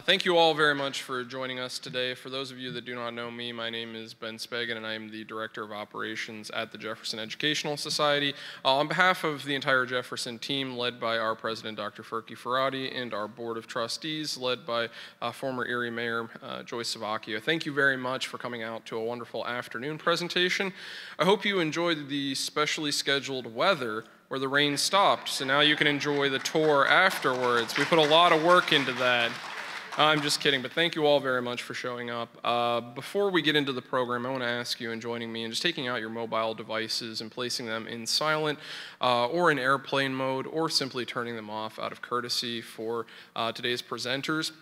Uh, thank you all very much for joining us today. For those of you that do not know me, my name is Ben Speggen, and I am the Director of Operations at the Jefferson Educational Society. Uh, on behalf of the entire Jefferson team, led by our President, Dr. Ferki Ferati, and our Board of Trustees, led by uh, former Erie Mayor uh, Joyce Savocchio, thank you very much for coming out to a wonderful afternoon presentation. I hope you enjoyed the specially scheduled weather where the rain stopped, so now you can enjoy the tour afterwards. We put a lot of work into that. I'm just kidding, but thank you all very much for showing up. Uh, before we get into the program, I want to ask you in joining me and just taking out your mobile devices and placing them in silent uh, or in airplane mode or simply turning them off out of courtesy for uh, today's presenters.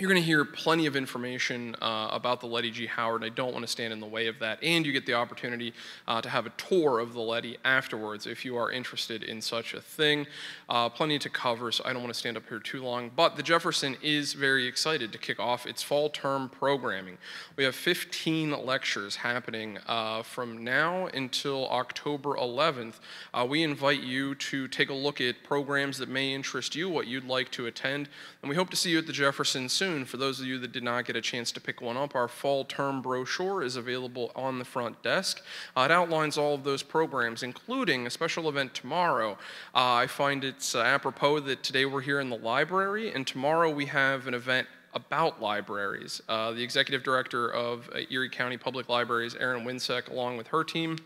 You're going to hear plenty of information uh, about the Lettie G. Howard, and I don't want to stand in the way of that. And you get the opportunity uh, to have a tour of the Lettie afterwards if you are interested in such a thing. Uh, plenty to cover, so I don't want to stand up here too long. But the Jefferson is very excited to kick off its fall term programming. We have 15 lectures happening uh, from now until October 11th. Uh, we invite you to take a look at programs that may interest you, what you'd like to attend, and we hope to see you at the Jefferson soon. For those of you that did not get a chance to pick one up, our fall term brochure is available on the front desk. Uh, it outlines all of those programs, including a special event tomorrow. Uh, I find it's uh, apropos that today we're here in the library, and tomorrow we have an event about libraries. Uh, the executive director of uh, Erie County Public Libraries, Erin Winsek, along with her team,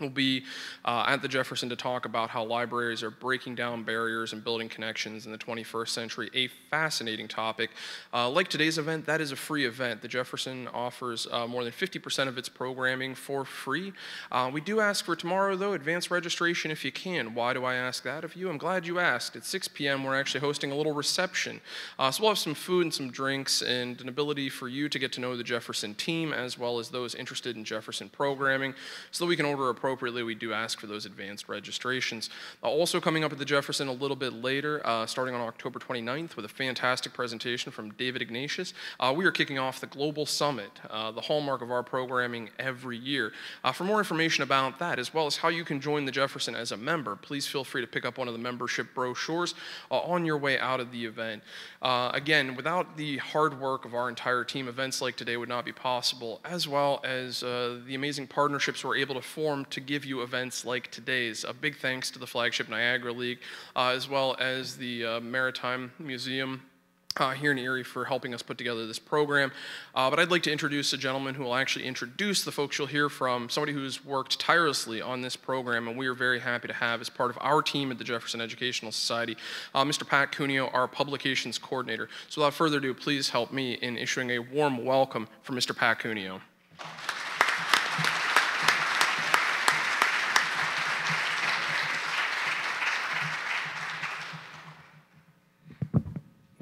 will be uh, at the Jefferson to talk about how libraries are breaking down barriers and building connections in the 21st century, a fascinating topic. Uh, like today's event, that is a free event. The Jefferson offers uh, more than 50% of its programming for free. Uh, we do ask for tomorrow, though, advance registration if you can. Why do I ask that of you? I'm glad you asked. At 6 p.m., we're actually hosting a little reception. Uh, so we'll have some food and some drinks and an ability for you to get to know the Jefferson team as well as those interested in Jefferson programming so that we can order a program appropriately, we do ask for those advanced registrations. Uh, also coming up at the Jefferson a little bit later, uh, starting on October 29th with a fantastic presentation from David Ignatius, uh, we are kicking off the Global Summit, uh, the hallmark of our programming every year. Uh, for more information about that, as well as how you can join the Jefferson as a member, please feel free to pick up one of the membership brochures uh, on your way out of the event. again, without the hard work of our entire team, events like today would not be possible, as well as the amazing partnerships we're able to form to give you events like today's. A big thanks to the flagship Niagara League, uh, as well as the uh, Maritime Museum uh, here in Erie for helping us put together this program. Uh, but I'd like to introduce a gentleman who will actually introduce the folks you'll hear from, somebody who's worked tirelessly on this program, and we are very happy to have as part of our team at the Jefferson Educational Society, uh, Mr. Pat Cuneo, our publications coordinator. So without further ado, please help me in issuing a warm welcome for Mr. Pat Cuneo.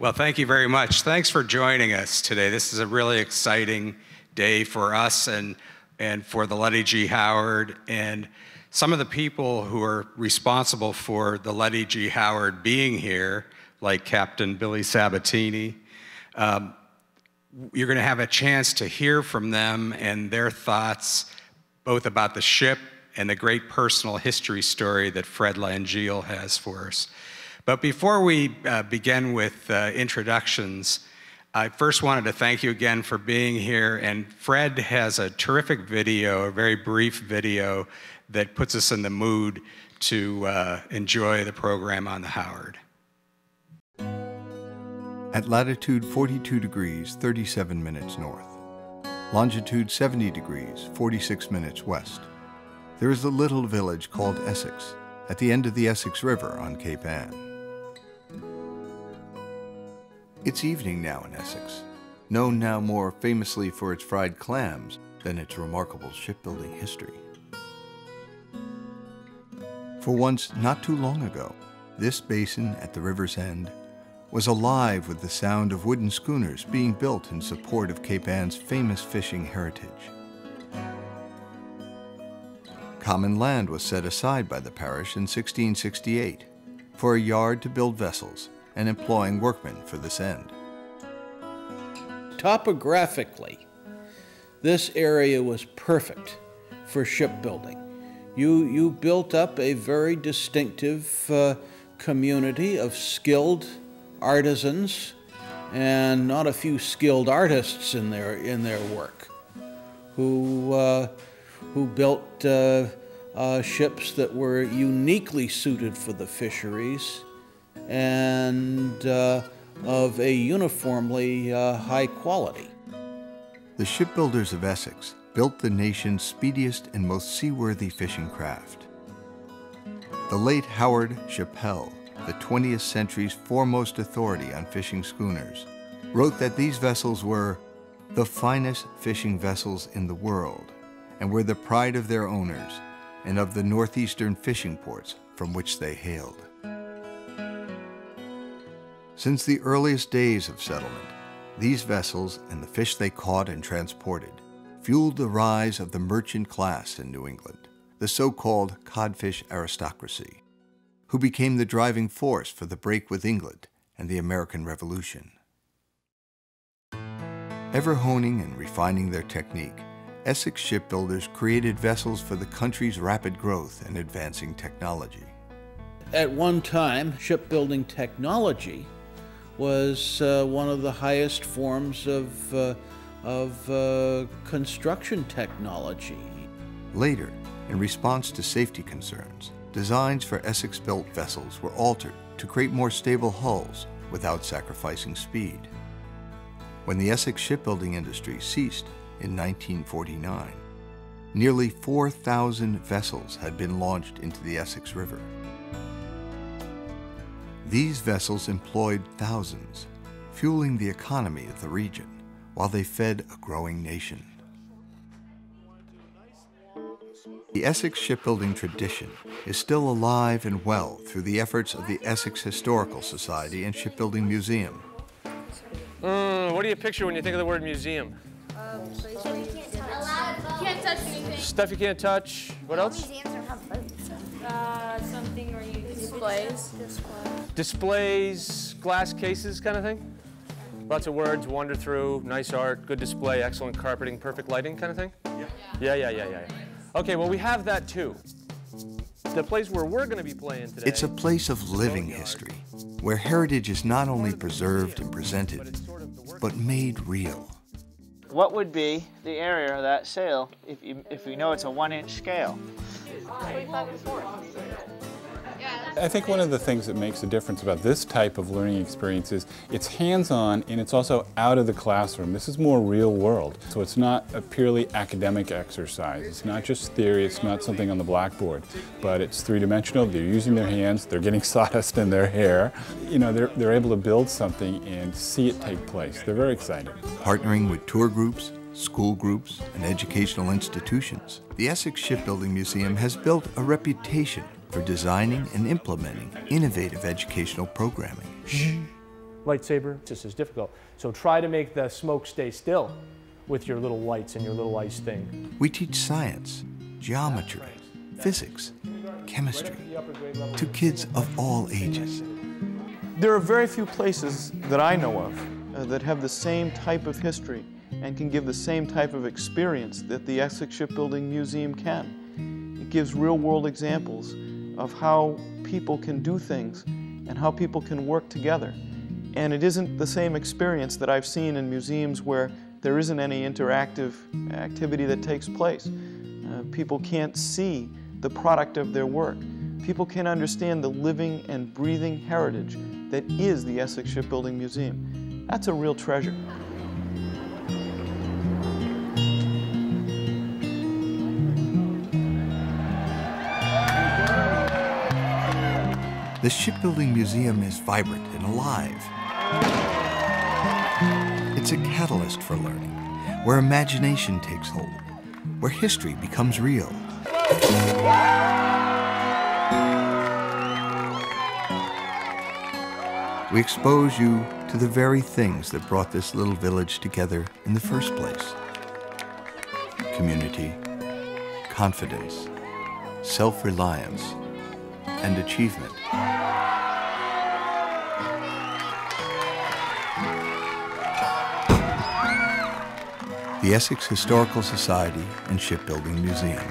Well, thank you very much. Thanks for joining us today. This is a really exciting day for us and, and for the Lettie G. Howard and some of the people who are responsible for the Lettie G. Howard being here, like Captain Billy Sabatini. Um, you're going to have a chance to hear from them and their thoughts both about the ship and the great personal history story that Fred Langill has for us. But before we uh, begin with uh, introductions, I first wanted to thank you again for being here. And Fred has a terrific video, a very brief video, that puts us in the mood to uh, enjoy the program on the Howard. At latitude 42 degrees 37 minutes north, longitude 70 degrees 46 minutes west, there is a little village called Essex at the end of the Essex River on Cape Ann. It's evening now in Essex, known now more famously for its fried clams than its remarkable shipbuilding history. For once, not too long ago, this basin at the river's end was alive with the sound of wooden schooners being built in support of Cape Ann's famous fishing heritage. Common land was set aside by the parish in 1668 for a yard to build vessels and employing workmen for this end. Topographically, this area was perfect for shipbuilding. You, you built up a very distinctive uh, community of skilled artisans and not a few skilled artists in their, in their work who, uh, who built uh, uh, ships that were uniquely suited for the fisheries and uh, of a uniformly uh, high quality. The shipbuilders of Essex built the nation's speediest and most seaworthy fishing craft. The late Howard Chapelle, the 20th century's foremost authority on fishing schooners, wrote that these vessels were the finest fishing vessels in the world and were the pride of their owners and of the northeastern fishing ports from which they hailed. Since the earliest days of settlement, these vessels and the fish they caught and transported fueled the rise of the merchant class in New England, the so called codfish aristocracy, who became the driving force for the break with England and the American Revolution. Ever honing and refining their technique, Essex shipbuilders created vessels for the country's rapid growth and advancing technology. At one time, shipbuilding technology was uh, one of the highest forms of, uh, of uh, construction technology. Later, in response to safety concerns, designs for Essex built vessels were altered to create more stable hulls without sacrificing speed. When the Essex shipbuilding industry ceased in 1949, nearly 4,000 vessels had been launched into the Essex River. These vessels employed thousands, fueling the economy of the region while they fed a growing nation. The Essex shipbuilding tradition is still alive and well through the efforts of the Essex Historical Society and Shipbuilding Museum. Mm, what do you picture when you think of the word museum? Um, can't touch anything. Stuff you can't touch. What else? Uh, something where you displays. Displays, glass cases, kind of thing. Lots of words, wander through, nice art, good display, excellent carpeting, perfect lighting, kind of thing. Yeah. Yeah, yeah, yeah, yeah. yeah. Okay, well we have that too. The place where we're going to be playing today. It's a place of living history, where heritage is not only preserved and presented, but made real. What would be the area of that sail if, you, if we know it's a one inch scale? I think one of the things that makes a difference about this type of learning experience is it's hands-on and it's also out of the classroom. This is more real world. So it's not a purely academic exercise. It's not just theory, it's not something on the blackboard, but it's three-dimensional. They're using their hands, they're getting sawdust in their hair. You know, they're, they're able to build something and see it take place. They're very excited. Partnering with tour groups, school groups, and educational institutions, the Essex Shipbuilding Museum has built a reputation for designing and implementing innovative educational programming. Lightsaber just as difficult. So try to make the smoke stay still with your little lights and your little ice thing. We teach science, geometry, physics, chemistry to kids of all ages. There are very few places that I know of uh, that have the same type of history and can give the same type of experience that the Essex Shipbuilding Museum can. It gives real world examples of how people can do things and how people can work together. And it isn't the same experience that I've seen in museums where there isn't any interactive activity that takes place. Uh, people can't see the product of their work. People can't understand the living and breathing heritage that is the Essex Shipbuilding Museum. That's a real treasure. The Shipbuilding Museum is vibrant and alive. It's a catalyst for learning, where imagination takes hold, where history becomes real. We expose you to the very things that brought this little village together in the first place community, confidence, self reliance, and achievement. The Essex Historical Society and Shipbuilding Museum,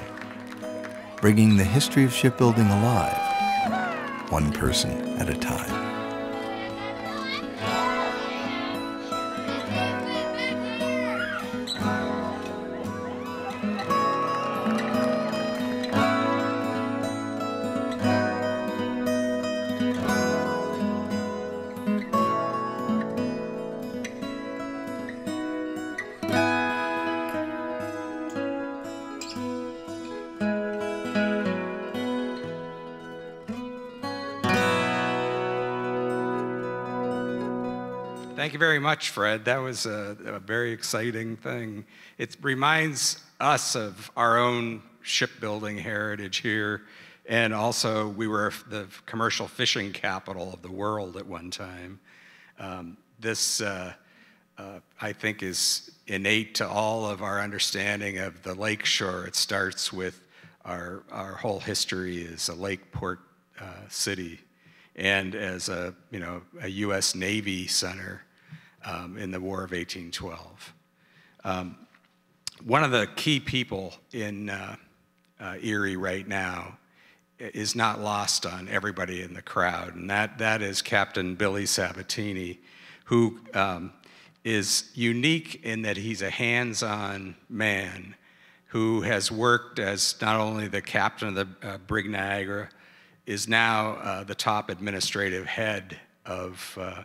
bringing the history of shipbuilding alive, one person at a time. Thank you very much, Fred. That was a, a, very exciting thing. It reminds us of our own shipbuilding heritage here, and also we were the commercial fishing capital of the world at one time. Um, this, uh, uh, I think, is innate to all of our understanding of the lakeshore. It starts with our, our whole history as a lake port uh, city and as a, you know, a U.S. Navy center um, in the War of 1812. Um, one of the key people in uh, uh, Erie right now is not lost on everybody in the crowd, and that, that is Captain Billy Sabatini, who um, is unique in that he's a hands on man who has worked as not only the captain of the uh, Brig Niagara, is now uh, the top administrative head of, uh,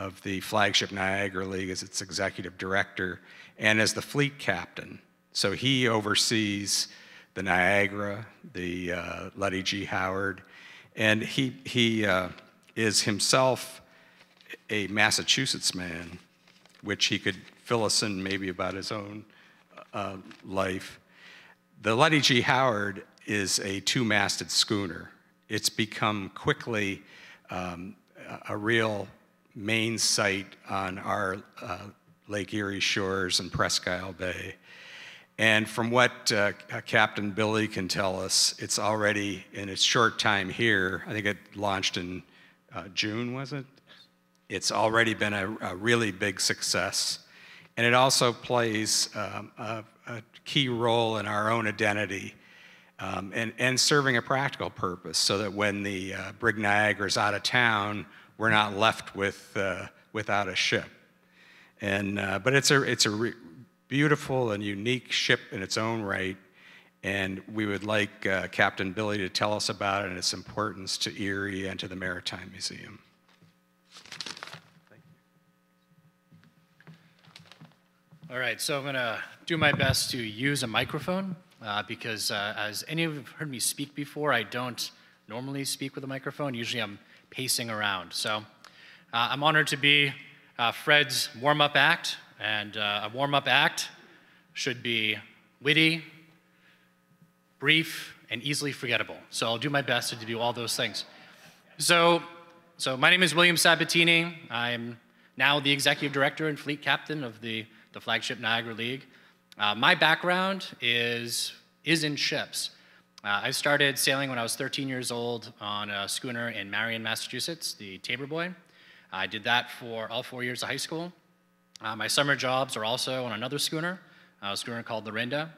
of the flagship Niagara League as its executive director and as the fleet captain. So he oversees the Niagara, the uh, Lettie G. Howard, and he, he uh, is himself a Massachusetts man, which he could fill us in maybe about his own uh, life. The Lettie G. Howard is a two masted schooner. It's become quickly um, a real main site on our uh, Lake Erie shores and Presque Isle Bay. And from what uh, Captain Billy can tell us, it's already in its short time here, I think it launched in uh, June, was it? It's already been a, a, really big success. And it also plays um, a, a, key role in our own identity um, and, and serving a practical purpose so that when the uh, Brig Niagara is out of town, we're not left with, uh, without a ship. And, uh, but it's a, it's a beautiful and unique ship in its own right. And we would like uh, Captain Billy to tell us about it and its importance to Erie and to the Maritime Museum. All right, so I'm going to do my best to use a microphone uh, because, uh, as any of you have heard me speak before, I don't normally speak with a microphone. Usually I'm pacing around. So uh, I'm honored to be uh, Fred's warm up act, and uh, a warm up act should be witty, brief, and easily forgettable. So I'll do my best to do all those things. So, so my name is William Sabatini. I'm now the executive director and fleet captain of the the flagship Niagara League. Uh, my background is, is in ships. Uh, I started sailing when I was 13 years old on a schooner in Marion, Massachusetts, the Tabor Boy. I did that for all four years of high school. Uh, my summer jobs are also on another schooner, a schooner called Lorinda.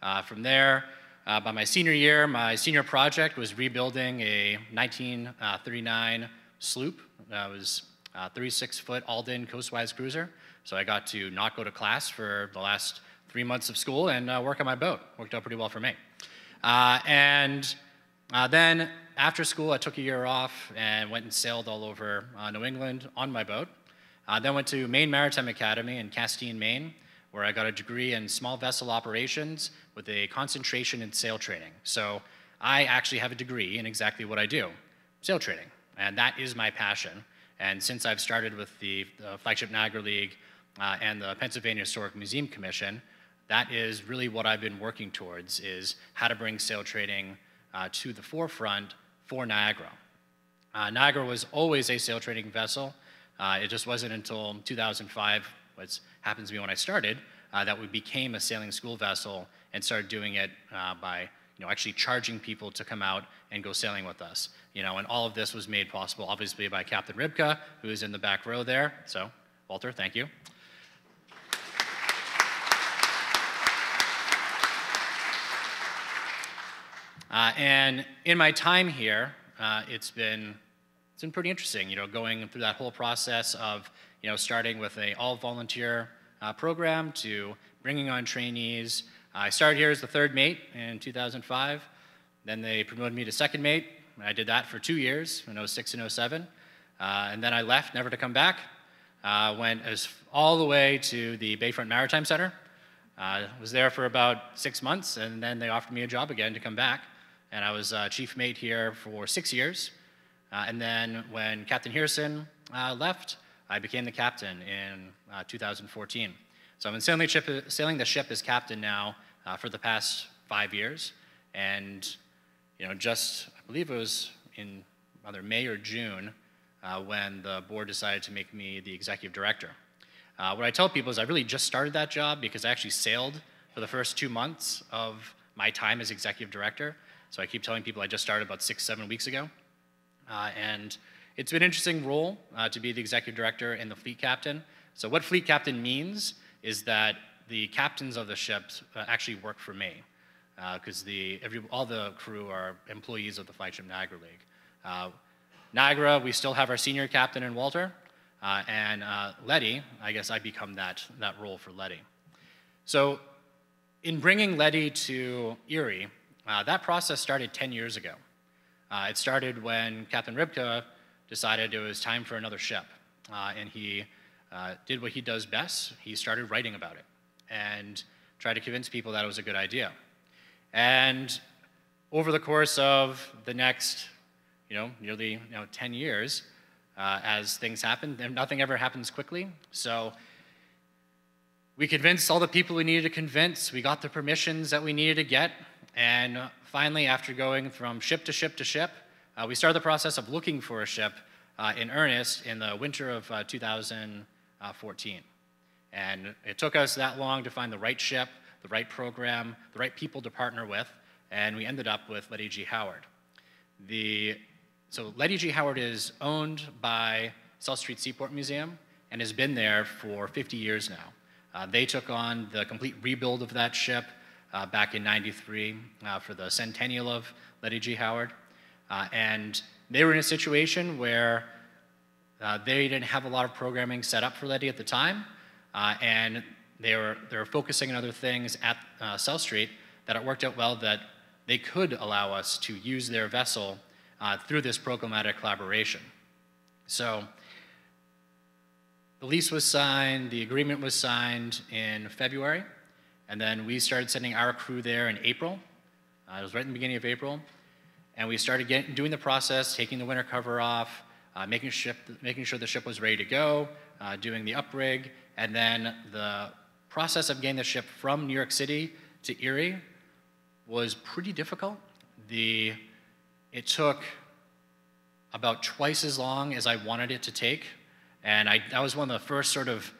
Uh, from there, uh, by my senior year, my senior project was rebuilding a 1939 sloop. That was a 36 foot Alden coastwise cruiser. So I got to not go to class for the last three months of school and uh, work on my boat. Worked out pretty well for me. Uh, and uh, then after school, I took a year off and went and sailed all over uh, New England on my boat. Uh, then went to Maine Maritime Academy in Castine, Maine, where I got a degree in small vessel operations with a concentration in sail training. So I actually have a degree in exactly what I do, sail training, and that is my passion. And since I've started with the, flagship Niagara League uh, and the Pennsylvania Historic Museum Commission, that is really what I've been working towards is how to bring sail training uh, to the forefront for Niagara. Uh, Niagara was always a sail training vessel. Uh, it just wasn't until 2005, what happens to be when I started, uh, that we became a sailing school vessel and started doing it uh, by you know, actually charging people to come out and go sailing with us. You know, and all of this was made possible, obviously, by Captain Rybka, who is in the back row there. So, Walter, thank you. Uh, and in my time here, uh, it's been it's been pretty interesting. You know, going through that whole process of you know starting with a all volunteer uh, program to bringing on trainees. I started here as the third mate in 2005. Then they promoted me to second mate. I did that for two years in 06 and 07. Uh, and then I left, never to come back. Uh, went as all the way to the Bayfront Maritime Center. Uh, was there for about six months, and then they offered me a job again to come back and I was uh, chief mate here for six years. Uh, and then when Captain Heerssen uh, left, I became the captain in uh, 2014. So I've been sailing the, ship, sailing the ship as captain now uh, for the past five years. And, you know, just, I believe it was in either May or June when the board decided to make me the executive director. Uh, what I tell people is I really just started that job because I actually sailed for the first two months of my time as executive director. So I keep telling people I just started about six, seven weeks ago. Uh, and it's been an interesting role uh, to be the executive director and the fleet captain. So what fleet captain means is that the captains of the ships uh, actually work for me because uh, the every, all the crew are employees of the flagship Niagara League. Uh, Niagara, we still have our senior captain in Walter, uh, and uh, Lettie, I guess I become that, that role for Lettie. So in bringing Lettie to Erie, uh, that process started 10 years ago. Uh, it started when Captain Rybka decided it was time for another ship, uh, and he uh, did what he does best. He started writing about it and tried to convince people that it was a good idea. And over the course of the next, you know, nearly you know, 10 years, uh, as things happen. Nothing ever happens quickly. So we convinced all the people we needed to convince. We got the permissions that we needed to get. And finally, after going from ship to ship to ship, uh, we started the process of looking for a ship uh, in earnest in the winter of uh, 2014. And it took us that long to find the right ship, the right program, the right people to partner with, and we ended up with Lettie G. Howard. The so Lettie G. Howard is owned by South Street Seaport Museum and has been there for 50 years now. Uh, they took on the complete rebuild of that ship uh, back in 93 uh, for the centennial of Lettie G. Howard. Uh, and they were in a situation where uh, they didn't have a lot of programming set up for Lettie at the time. Uh, and they were, they were focusing on other things at South Street that it worked out well that they could allow us to use their vessel uh, through this programmatic collaboration. So the lease was signed, the agreement was signed in February, and then we started sending our crew there in April. Uh, it was right in the beginning of April. And we started doing the process, taking the winter cover off, uh, making, ship, making sure the ship was ready to go, uh, doing the uprig, and then the process of getting the ship from New York City to Erie was pretty difficult. The it took about twice as long as I wanted it to take. And I, that was one of the first sort of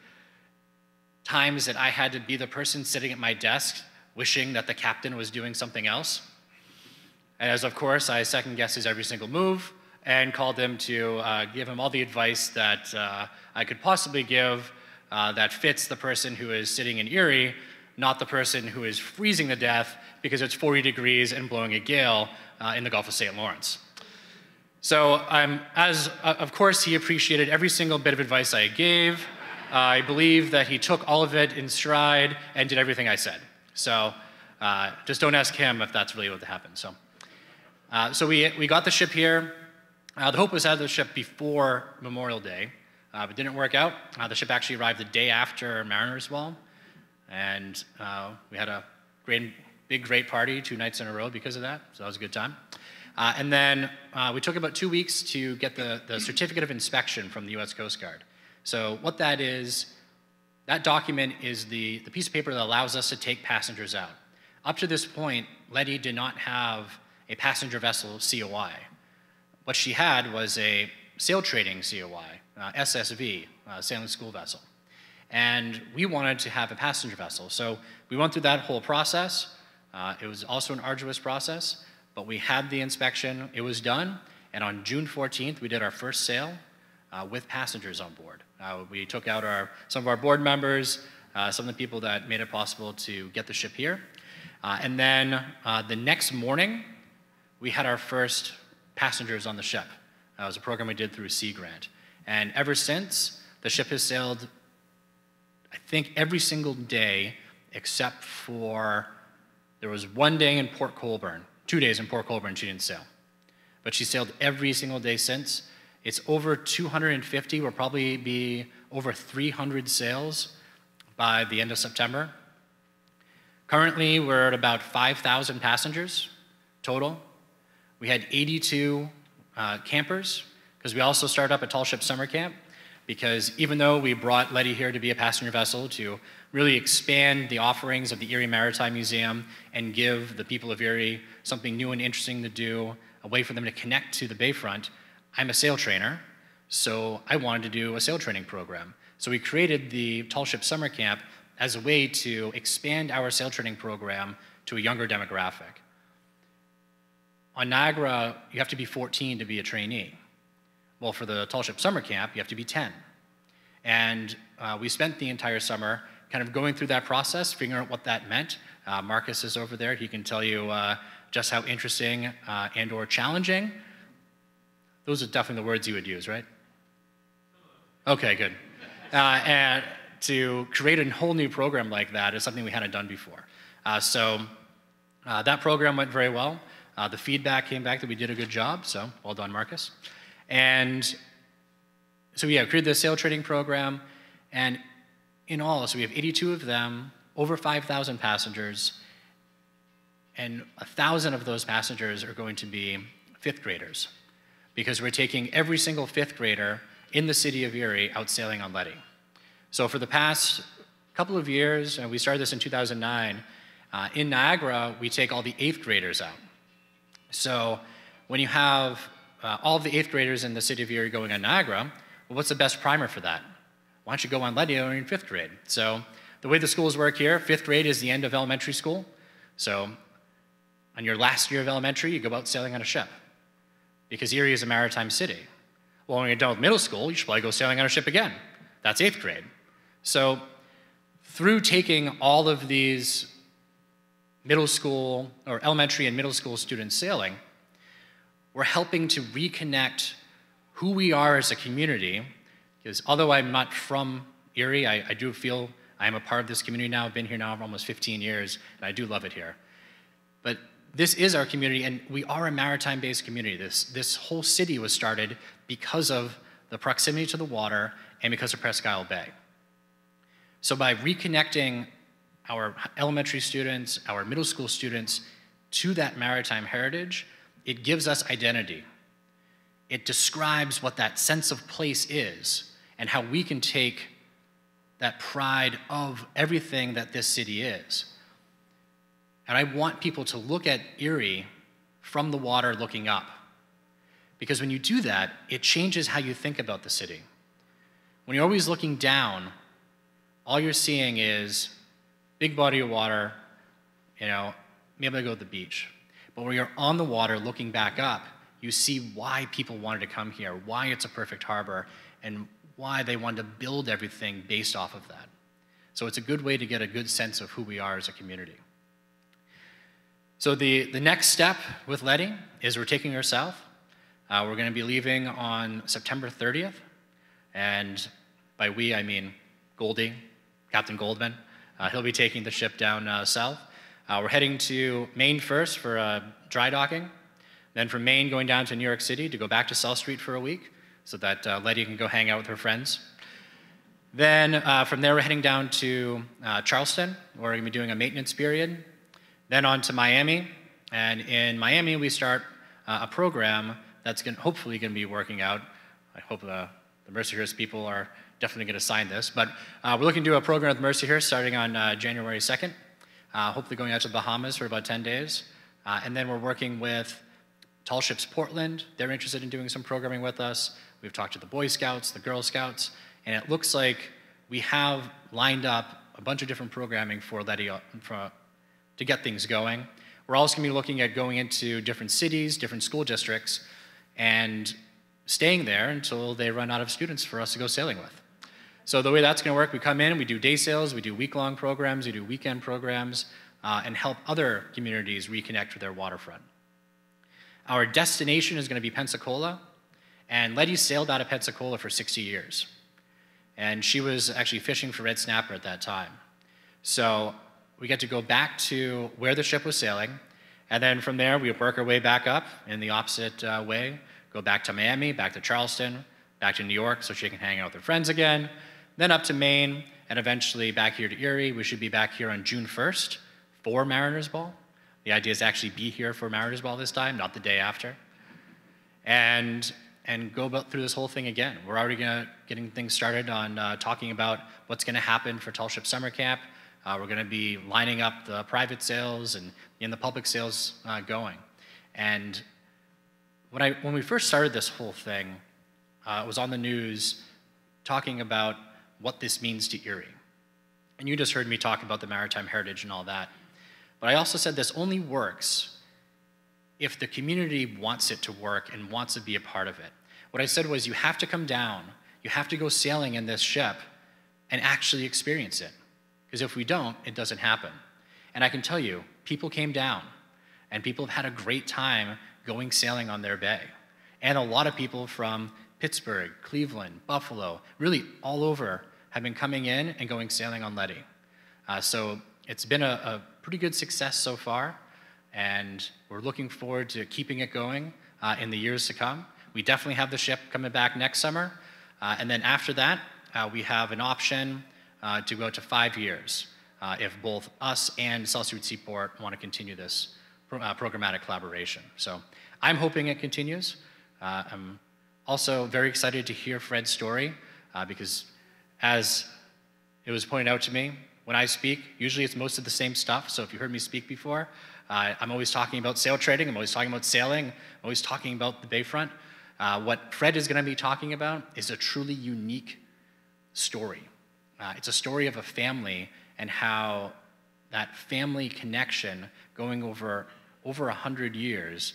times that I had to be the person sitting at my desk wishing that the captain was doing something else. And as of course, I second guessed his every single move and called him to uh, give him all the advice that uh, I could possibly give uh, that fits the person who is sitting in Erie, not the person who is freezing to death because it's 40 degrees and blowing a gale uh, in the Gulf of St. Lawrence. So, um, as uh, of course, he appreciated every single bit of advice I gave. Uh, I believe that he took all of it in stride and did everything I said. So, uh, just don't ask him if that's really what happened. So, uh, so we, we got the ship here. Uh, the hope was to have the ship before Memorial Day, but didn't work out. the ship actually arrived the day after Mariners Ball, and we had a great big, great party two nights in a row because of that. So that was a good time. Uh, and then uh, we took about two weeks to get the, the certificate of inspection from the US Coast Guard. So what that is, that document is the, the piece of paper that allows us to take passengers out. Up to this point, Lettie did not have a passenger vessel COI. What she had was a sail training COI, uh, SSV, uh, sailing school vessel. And we wanted to have a passenger vessel. So we went through that whole process. Uh, it was also an arduous process, but we had the inspection, it was done, and on June 14th, we did our first sail uh, with passengers on board. Uh, we took out our, some of our board members, uh, some of the people that made it possible to get the ship here. Uh, and then uh, the next morning, we had our first passengers on the ship. it was a program we did through Sea Grant. And ever since, the ship has sailed, I think, every single day except for there was one day in Port Colborne, two days in Port Colborne, she didn't sail. But she sailed every single day since. It's over 250, We'll probably be over 300 sails by the end of September. Currently, we're at about 5,000 passengers total. We had 82 uh, campers, because we also started up a tall ship summer camp. because even though we brought Lettie here to be a passenger vessel to really expand the offerings of the Erie Maritime Museum and give the people of Erie something new and interesting to do, a way for them to connect to the bayfront, I'm a sail trainer, so I wanted to do a sail training program. So we created the Tall Ship Summer Camp as a way to expand our sail training program to a younger demographic. On Niagara, you have to be 14 to be a trainee. Well, for the Tall Ship Summer Camp, you have to be 10. And uh, we spent the entire summer kind of going through that process, figuring out what that meant. Uh, Marcus is over there. He can tell you uh, just how interesting uh, and or challenging. Those are definitely the words you would use, right? Okay, good. Uh, and to create a whole new program like that is something we hadn't done before. Uh, so that program went very well. the feedback came back that we did a good job, so well done, Marcus. And so yeah, created the sail training program, and in all, so we have 82 of them, over 5,000 passengers, and a thousand of those passengers are going to be fifth graders, because we're taking every single fifth grader in the city of Erie out sailing on Lettie. So for the past couple of years, and we started this in 2009, uh, in Niagara, we take all the eighth graders out. So when you have uh, all of the eighth graders in the city of Erie going on Niagara, well, what's the best primer for that? Why don't you go on Lettie when in fifth grade? So the way the schools work here, fifth grade is the end of elementary school. So on your last year of elementary, you go out sailing on a ship because Erie is a maritime city. Well, when you're done with middle school, you should probably go sailing on a ship again. That's eighth grade. So through taking all of these middle school or elementary and middle school students sailing, we're helping to reconnect who we are as a community. Because although I'm not from Erie, I, I do feel I am a part of this community now. I've been here now for almost 15 years, and I do love it here. But this is our community, and we are a maritime based community. This, this whole city was started because of the proximity to the water and because of Presque Isle Bay. So, by reconnecting our elementary students, our middle school students to that maritime heritage, it gives us identity. It describes what that sense of place is and how we can take that pride of everything that this city is. And I want people to look at Erie from the water looking up. Because when you do that, it changes how you think about the city. When you're always looking down, all you're seeing is big body of water, you know, maybe I go to the beach. But when you're on the water looking back up, you see why people wanted to come here, why it's a perfect harbor, and why they wanted to build everything based off of that. So it's a good way to get a good sense of who we are as a community. So the, the next step with Lettie is we're taking her south. Uh, we're going to be leaving on September 30th. And by we, I mean Goldie, Captain Goldman. Uh, he'll be taking the ship down uh, south. Uh, we're heading to Maine first for uh, dry docking. Then from Maine, going down to New York City to go back to South Street for a week so that uh, Lettie can go hang out with her friends. Then from there, we're heading down to Charleston. Where we're going to be doing a maintenance period. Then on to Miami. And in Miami, we start uh, a program that's gonna, hopefully going to be working out. I hope the, the Mercyhurst people are definitely going to sign this. But we're looking to do a program with Mercyhurst starting on January 2nd uh, hopefully going out to the Bahamas for about 10 days. Uh, and then we're working with Tall Ships Portland. They're interested in doing some programming with us. We've talked to the Boy Scouts, the Girl Scouts, and it looks like we have lined up a bunch of different programming for Lettie uh, for, to get things going. We're also going to be looking at going into different cities, different school districts, and staying there until they run out of students for us to go sailing with. So the way that's going to work, we come in, we do day sails, we do week-long programs, we do weekend programs, uh, and help other communities reconnect with their waterfront. Our destination is going to be Pensacola, and Lettie sailed out of Pensacola for 60 years. And she was actually fishing for red snapper at that time. So we get to go back to where the ship was sailing, and then from there we work our way back up in the opposite uh, way, go back to Miami, back to Charleston, back to New York so she can hang out with her friends again, then up to Maine, and eventually back here to Erie. We should be back here on June 1st for Mariners Ball. The idea is to actually be here for Mariners Ball this time, not the day after. And, and go about through this whole thing again. We're already gonna, getting things started on uh, talking about what's going to happen for Tall Ship Summer Camp. Uh, we're going to be lining up the private sails and in the public sails uh, going. And when, I, when we first started this whole thing, uh, it was on the news talking about what this means to Erie. And you just heard me talk about the maritime heritage and all that. But I also said this only works if the community wants it to work and wants to be a part of it. What I said was you have to come down, you have to go sailing in this ship and actually experience it. Because if we don't, it doesn't happen. And I can tell you, people came down and people have had a great time going sailing on their bay. And a lot of people from Pittsburgh, Cleveland, Buffalo, really all over have been coming in and going sailing on Lettie. Uh, so it's been a, a, pretty good success so far, and we're looking forward to keeping it going uh, in the years to come. We definitely have the ship coming back next summer, uh, and then after that, uh, we have an option uh, to go to five years uh, if both us and South Seaport want to continue this pro programmatic collaboration. So I'm hoping it continues. I'm also very excited to hear Fred's story because as it was pointed out to me, when I speak, usually it's most of the same stuff. So if you heard me speak before, uh, I'm always talking about sail training, I'm always talking about sailing, I'm always talking about the bayfront. Uh, what Fred is going to be talking about is a truly unique story. Uh, it's a story of a family and how that family connection going over over 100 years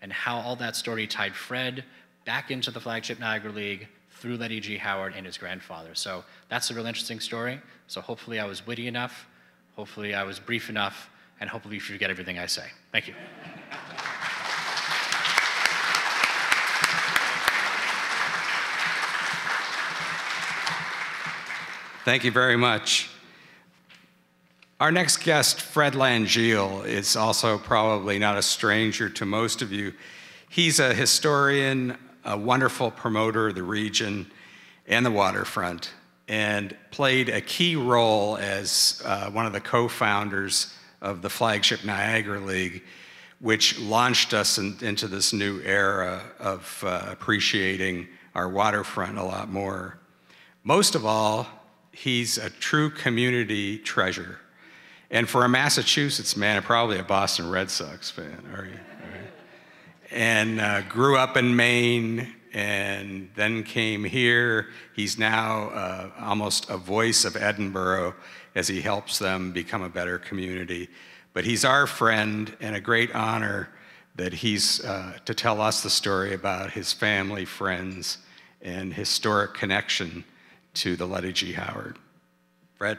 and how all that story tied Fred back into the flagship Niagara League through Lettie G. Howard and his grandfather. So that's a real interesting story. So hopefully I was witty enough, hopefully I was brief enough, and hopefully you forget everything I say. Thank you. Thank you very much. Our next guest, Fred Langill, is also probably not a stranger to most of you. He's a historian, a wonderful promoter of the region and the waterfront, and played a key role as uh, one of the co founders of the flagship Niagara League, which launched us in, into this new era of uh, appreciating our waterfront a lot more. Most of all, he's a true community treasure. And for a Massachusetts man, and probably a Boston Red Sox fan, are you? and uh, grew up in Maine and then came here. He's now uh, almost a voice of Edinboro as he helps them become a better community. But he's our friend and a great honor that he's uh, to tell us the story about his family, friends, and historic connection to the Lettie G. Howard. Fred?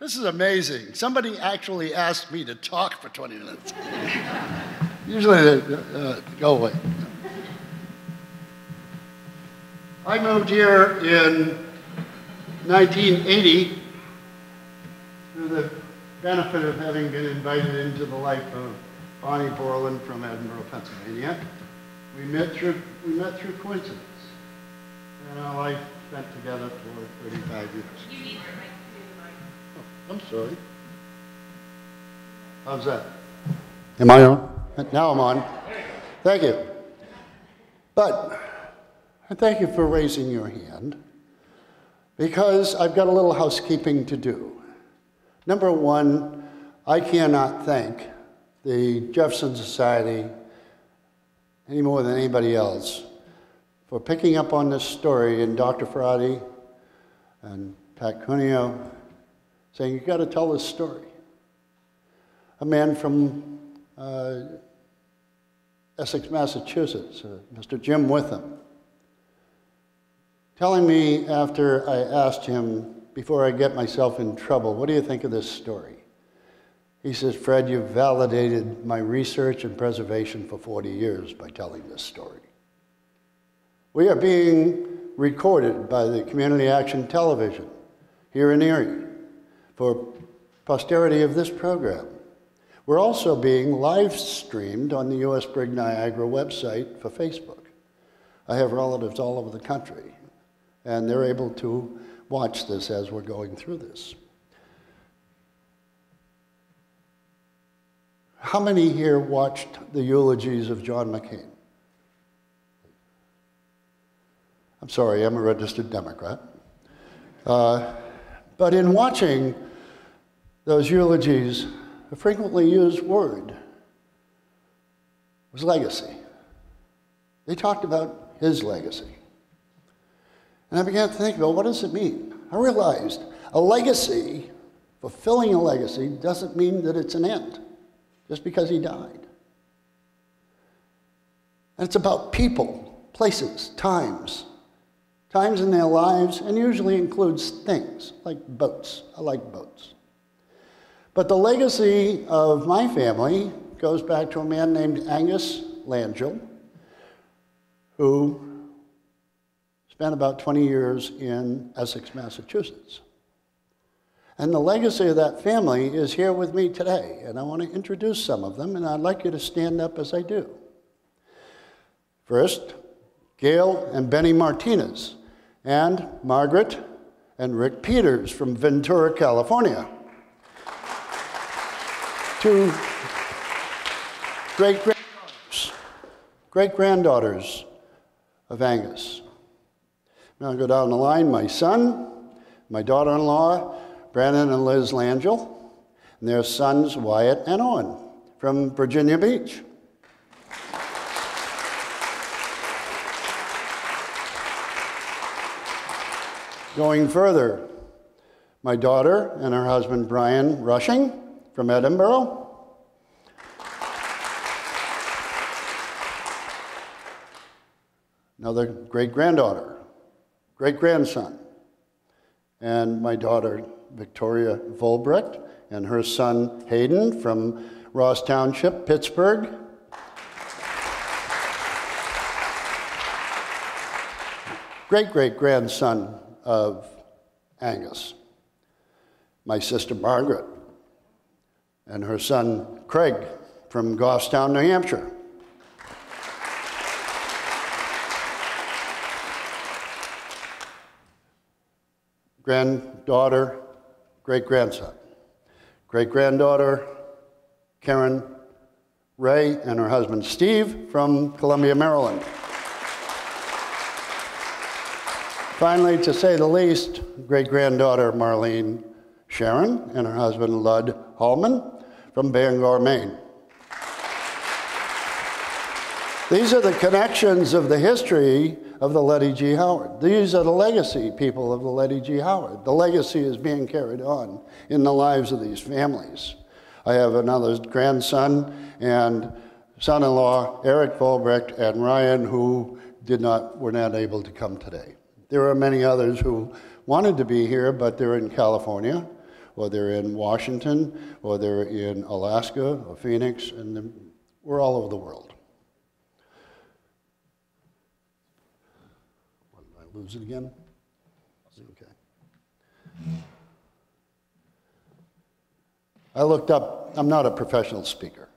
This is amazing. Somebody actually asked me to talk for 20 minutes. Usually they uh, go away. I moved here in 1980 through the benefit of having been invited into the life of Bonnie Borland from Edinboro, Pennsylvania. We met through, we met through coincidence. And our life spent together for 35 years. Oh, I'm sorry. How's that? Am I on? Now I'm on. Thank you. But I thank you for raising your hand because I've got a little housekeeping to do. Number one, I cannot thank the Jefferson Society any more than anybody else for picking up on this story and Dr. Ferati and Pat Cuneo saying, You've got to tell this story. A man from uh, Essex, Massachusetts, uh, Mr. Jim Witham, telling me after I asked him, before I get myself in trouble, what do you think of this story? He says, Fred, you've validated my research and preservation for 40 years by telling this story. We are being recorded by the Community Action Television here in Erie for posterity of this program. We're also being live streamed on the US Brig Niagara website for Facebook. I have relatives all over the country, and they're able to watch this as we're going through this. How many here watched the eulogies of John McCain? I'm sorry, I'm a registered Democrat. Uh, but in watching those eulogies, a frequently used word was legacy. They talked about his legacy. And I began to think, well, what does it mean? I realized a legacy, fulfilling a legacy, doesn't mean that it's an end just because he died. And it's about people, places, times, times in their lives, and usually includes things like boats. I like boats. But the legacy of my family goes back to a man named Angus Langill, who spent about 20 years in Essex, Massachusetts. And the legacy of that family is here with me today, and I want to introduce some of them, and I'd like you to stand up as I do. First, Gail and Benny Martinez, and Margaret and Rick Peters from Ventura, California. Two great granddaughters, great granddaughters of Angus. Now I go down the line my son, my daughter in law, Brandon and Liz Langill, and their sons Wyatt and Owen from Virginia Beach. Going further, my daughter and her husband Brian Rushing from Edinboro. Another great granddaughter, great grandson, and my daughter Victoria Volbrecht and her son Hayden from Ross Township, Pittsburgh. Great great grandson of Angus. My sister Margaret and her son Craig from Goffstown, New Hampshire. Granddaughter great grandson. Great granddaughter, Karen Ray, and her husband Steve from Columbia, Maryland. Finally, to say the least, great granddaughter Marlene Sharon and her husband Lud Hallman from Bangor, Maine. These are the connections of the history of the Lettie G. Howard. These are the legacy people of the Lettie G. Howard. The legacy is being carried on in the lives of these families. I have another grandson and son-in-law, Eric Volbrecht and Ryan, who did not, were not able to come today. There are many others who wanted to be here, but they're in California, or they're in Washington, or they're in Alaska, or Phoenix, and we're all over the world. Lose it again? Okay. I looked up, I'm not a professional speaker.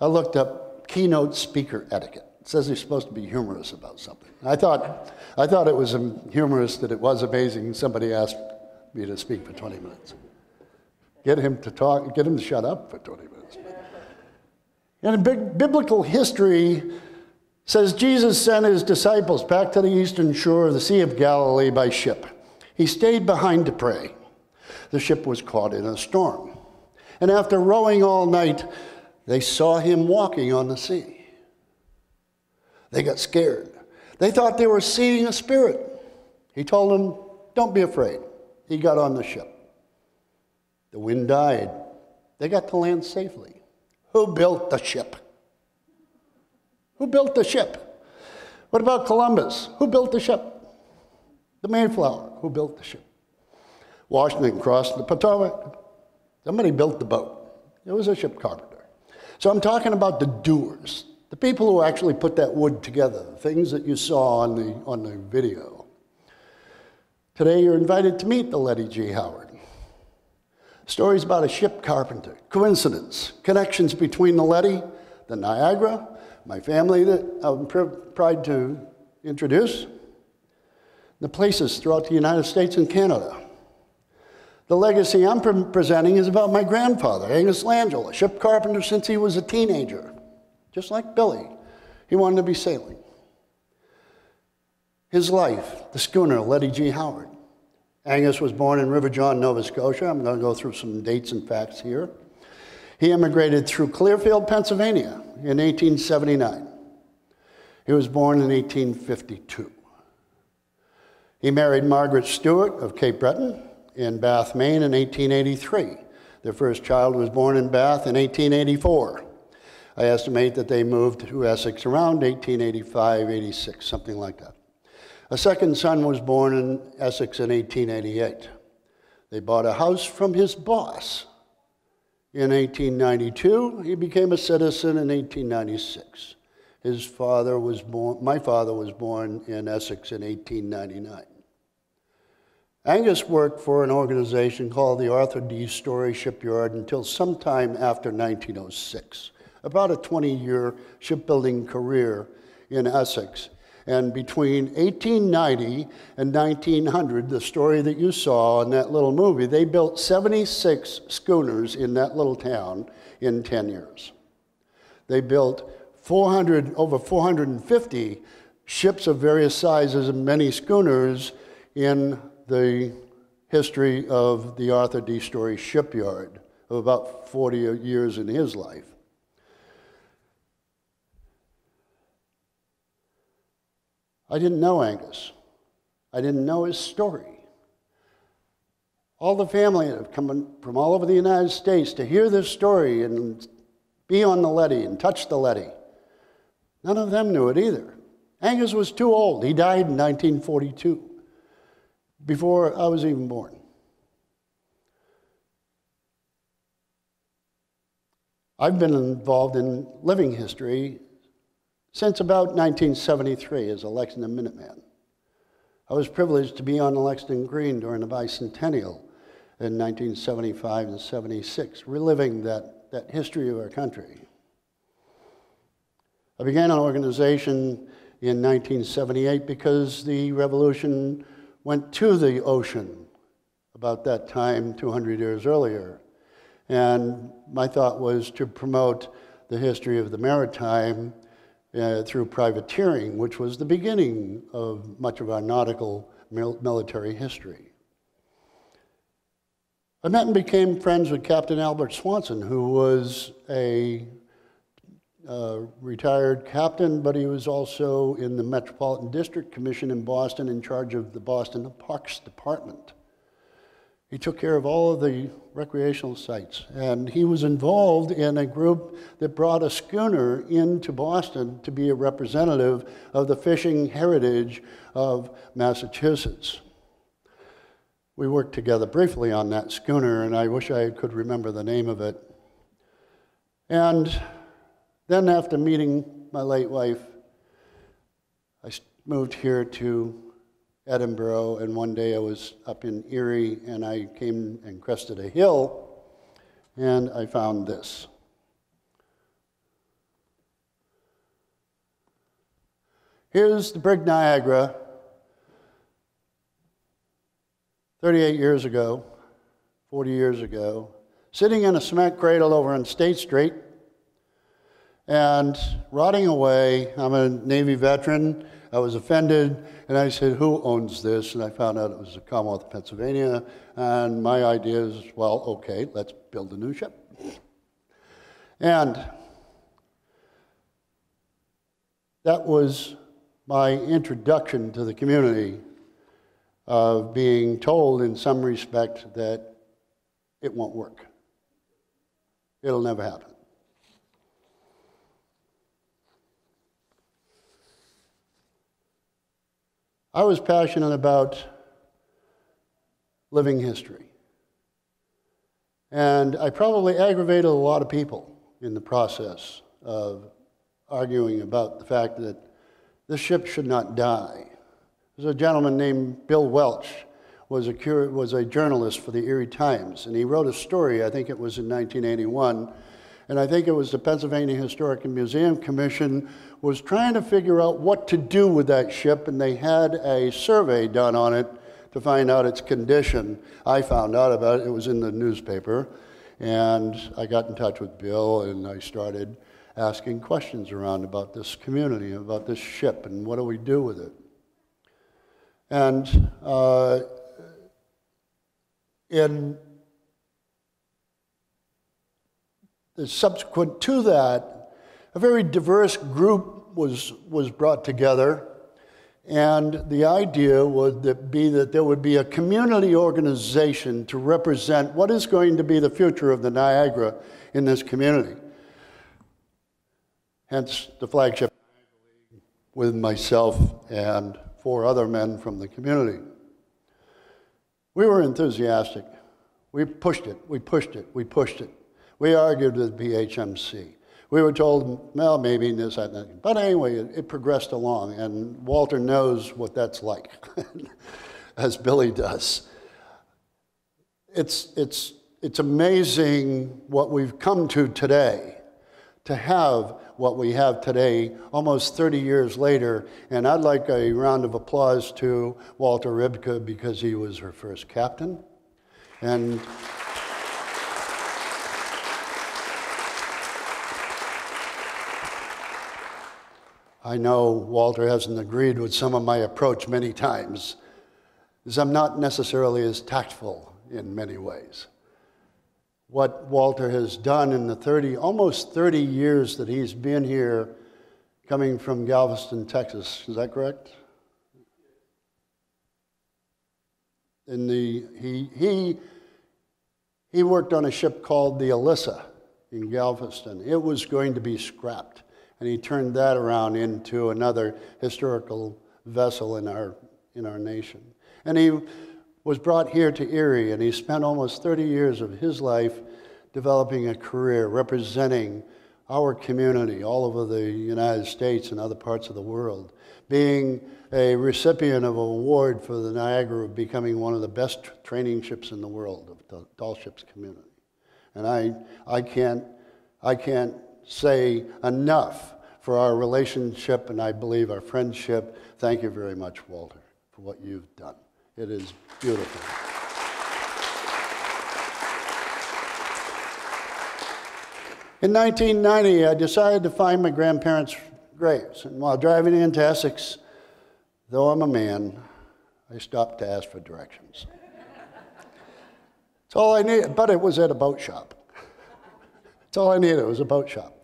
I looked up keynote speaker etiquette. It says you're supposed to be humorous about something. I thought, I thought it was humorous that it was amazing somebody asked me to speak for 20 minutes. Get him to talk, get him to shut up for 20 minutes. And in big biblical history, says Jesus sent his disciples back to the eastern shore of the Sea of Galilee by ship. He stayed behind to pray. The ship was caught in a storm. And after rowing all night, they saw him walking on the sea. They got scared. They thought they were seeing a spirit. He told them, Don't be afraid. He got on the ship. The wind died. They got to land safely. Who built the ship? Who built the ship? What about Columbus? Who built the ship? The Mayflower. Who built the ship? Washington crossed the Potomac. Somebody built the boat. It was a ship carpenter. So I'm talking about the doers, the people who actually put that wood together, the things that you saw on the, on the video. Today you're invited to meet the Lettie G. Howard. Stories about a ship carpenter, coincidence, connections between the Lettie, the Niagara, my family that I'm proud to introduce, the places throughout the United States and Canada. The legacy I'm pre- presenting is about my grandfather, Angus Langill, a ship carpenter since he was a teenager, just like Billy. He wanted to be sailing. His life, the schooner Lettie G. Howard. Angus was born in River John, Nova Scotia. I'm going to go through some dates and facts here. He immigrated through Clearfield, Pennsylvania in 1879. He was born in 1852. He married Margaret Stewart of Cape Breton in Bath, Maine in 1883. Their first child was born in Bath in 1884. I estimate that they moved to Essex around 1885, 86, something like that. A second son was born in Essex in 1888. They bought a house from his boss. In 1892, he became a citizen in 1896. His father was born, my father was born in Essex in 1899. Angus worked for an organization called the Arthur D. Story Shipyard until sometime after 1906, about a 20 year shipbuilding career in Essex. And between 1890 and 1900, the story that you saw in that little movie, they built 76 schooners in that little town in 10 years. They built 400, over 450 ships of various sizes and many schooners in the history of the Arthur D. Story shipyard of about 40 years in his life. I didn't know Angus. I didn't know his story. All the family have come from all over the United States to hear this story and be on the Lettie and touch the Lettie. None of them knew it either. Angus was too old. He died in 1942, before I was even born. I've been involved in living history since about 1973 as a Lexington Minuteman. I was privileged to be on Lexington Green during the bicentennial in 1975 and 76, reliving that, that history of our country. I began an organization in 1978 because the revolution went to the ocean about that time, 200 years earlier. And my thought was to promote the history of the maritime uh, through privateering, which was the beginning of much of our nautical mil military history. I met and became friends with Captain Albert Swanson, who was a uh, retired captain, but he was also in the Metropolitan District Commission in Boston in charge of the Boston Parks Department. He took care of all of the recreational sites, and he was involved in a group that brought a schooner into Boston to be a representative of the fishing heritage of Massachusetts. We worked together briefly on that schooner, and I wish I could remember the name of it. And then, after meeting my late wife, I moved here to Edinboro, and one day I was up in Erie and I came and crested a hill and I found this. Here's the Brig Niagara 38 years ago, 40 years ago, sitting in a cement cradle over on State Street and rotting away. I'm a Navy veteran. I was offended, and I said, Who owns this? And I found out it was the Commonwealth of Pennsylvania. And my idea is, well, okay, let's build a new ship. And that was my introduction to the community of being told, in some respect, that it won't work. It'll never happen. I was passionate about living history. And I probably aggravated a lot of people in the process of arguing about the fact that this ship should not die. There's a gentleman named Bill Welch was a, was a journalist for the Erie Times, and he wrote a story, I think it was in 1981, and I think it was the Pennsylvania Historic and Museum Commission was trying to figure out what to do with that ship, and they had a survey done on it to find out its condition. I found out about it, it was in the newspaper, and I got in touch with Bill and I started asking questions around about this community, about this ship, and what do we do with it. And uh, in the subsequent to that, a very diverse group was, was brought together. And the idea would be that there would be a community organization to represent what is going to be the future of the Niagara in this community. Hence the flagship with myself and four other men from the community. We were enthusiastic. We pushed it, we pushed it, we pushed it. We argued with PHMC. We were told, well, maybe this, that, that. But anyway, it, it progressed along, and Walter knows what that's like, as Billy does. It's, it's, it's amazing what we've come to today, to have what we have today almost 30 years later. And I'd like a round of applause to Walter Rybka because he was her first captain. And I know Walter hasn't agreed with some of my approach many times, because I'm not necessarily as tactful in many ways what Walter has done in the 30, almost 30 years that he's been here, coming from Galveston, Texas. Is that correct? In the, he, he, he worked on a ship called the Elissa in Galveston. It was going to be scrapped, and he turned that around into another historical vessel in our, in our nation. And he was brought here to Erie, and he spent almost 30 years of his life developing a career representing our community all over the United States and other parts of the world, being a recipient of an award for the Niagara becoming one of the best training ships in the world of the tall ships community. And I, I, can't, I can't say enough for our relationship and I believe our friendship. Thank you very much, Walter, for what you've done. It is beautiful. In 1990, I decided to find my grandparents' graves. And while driving into Essex, though I'm a man, I stopped to ask for directions. That's all I needed, but it was at a boat shop. That's all I needed, it was a boat shop.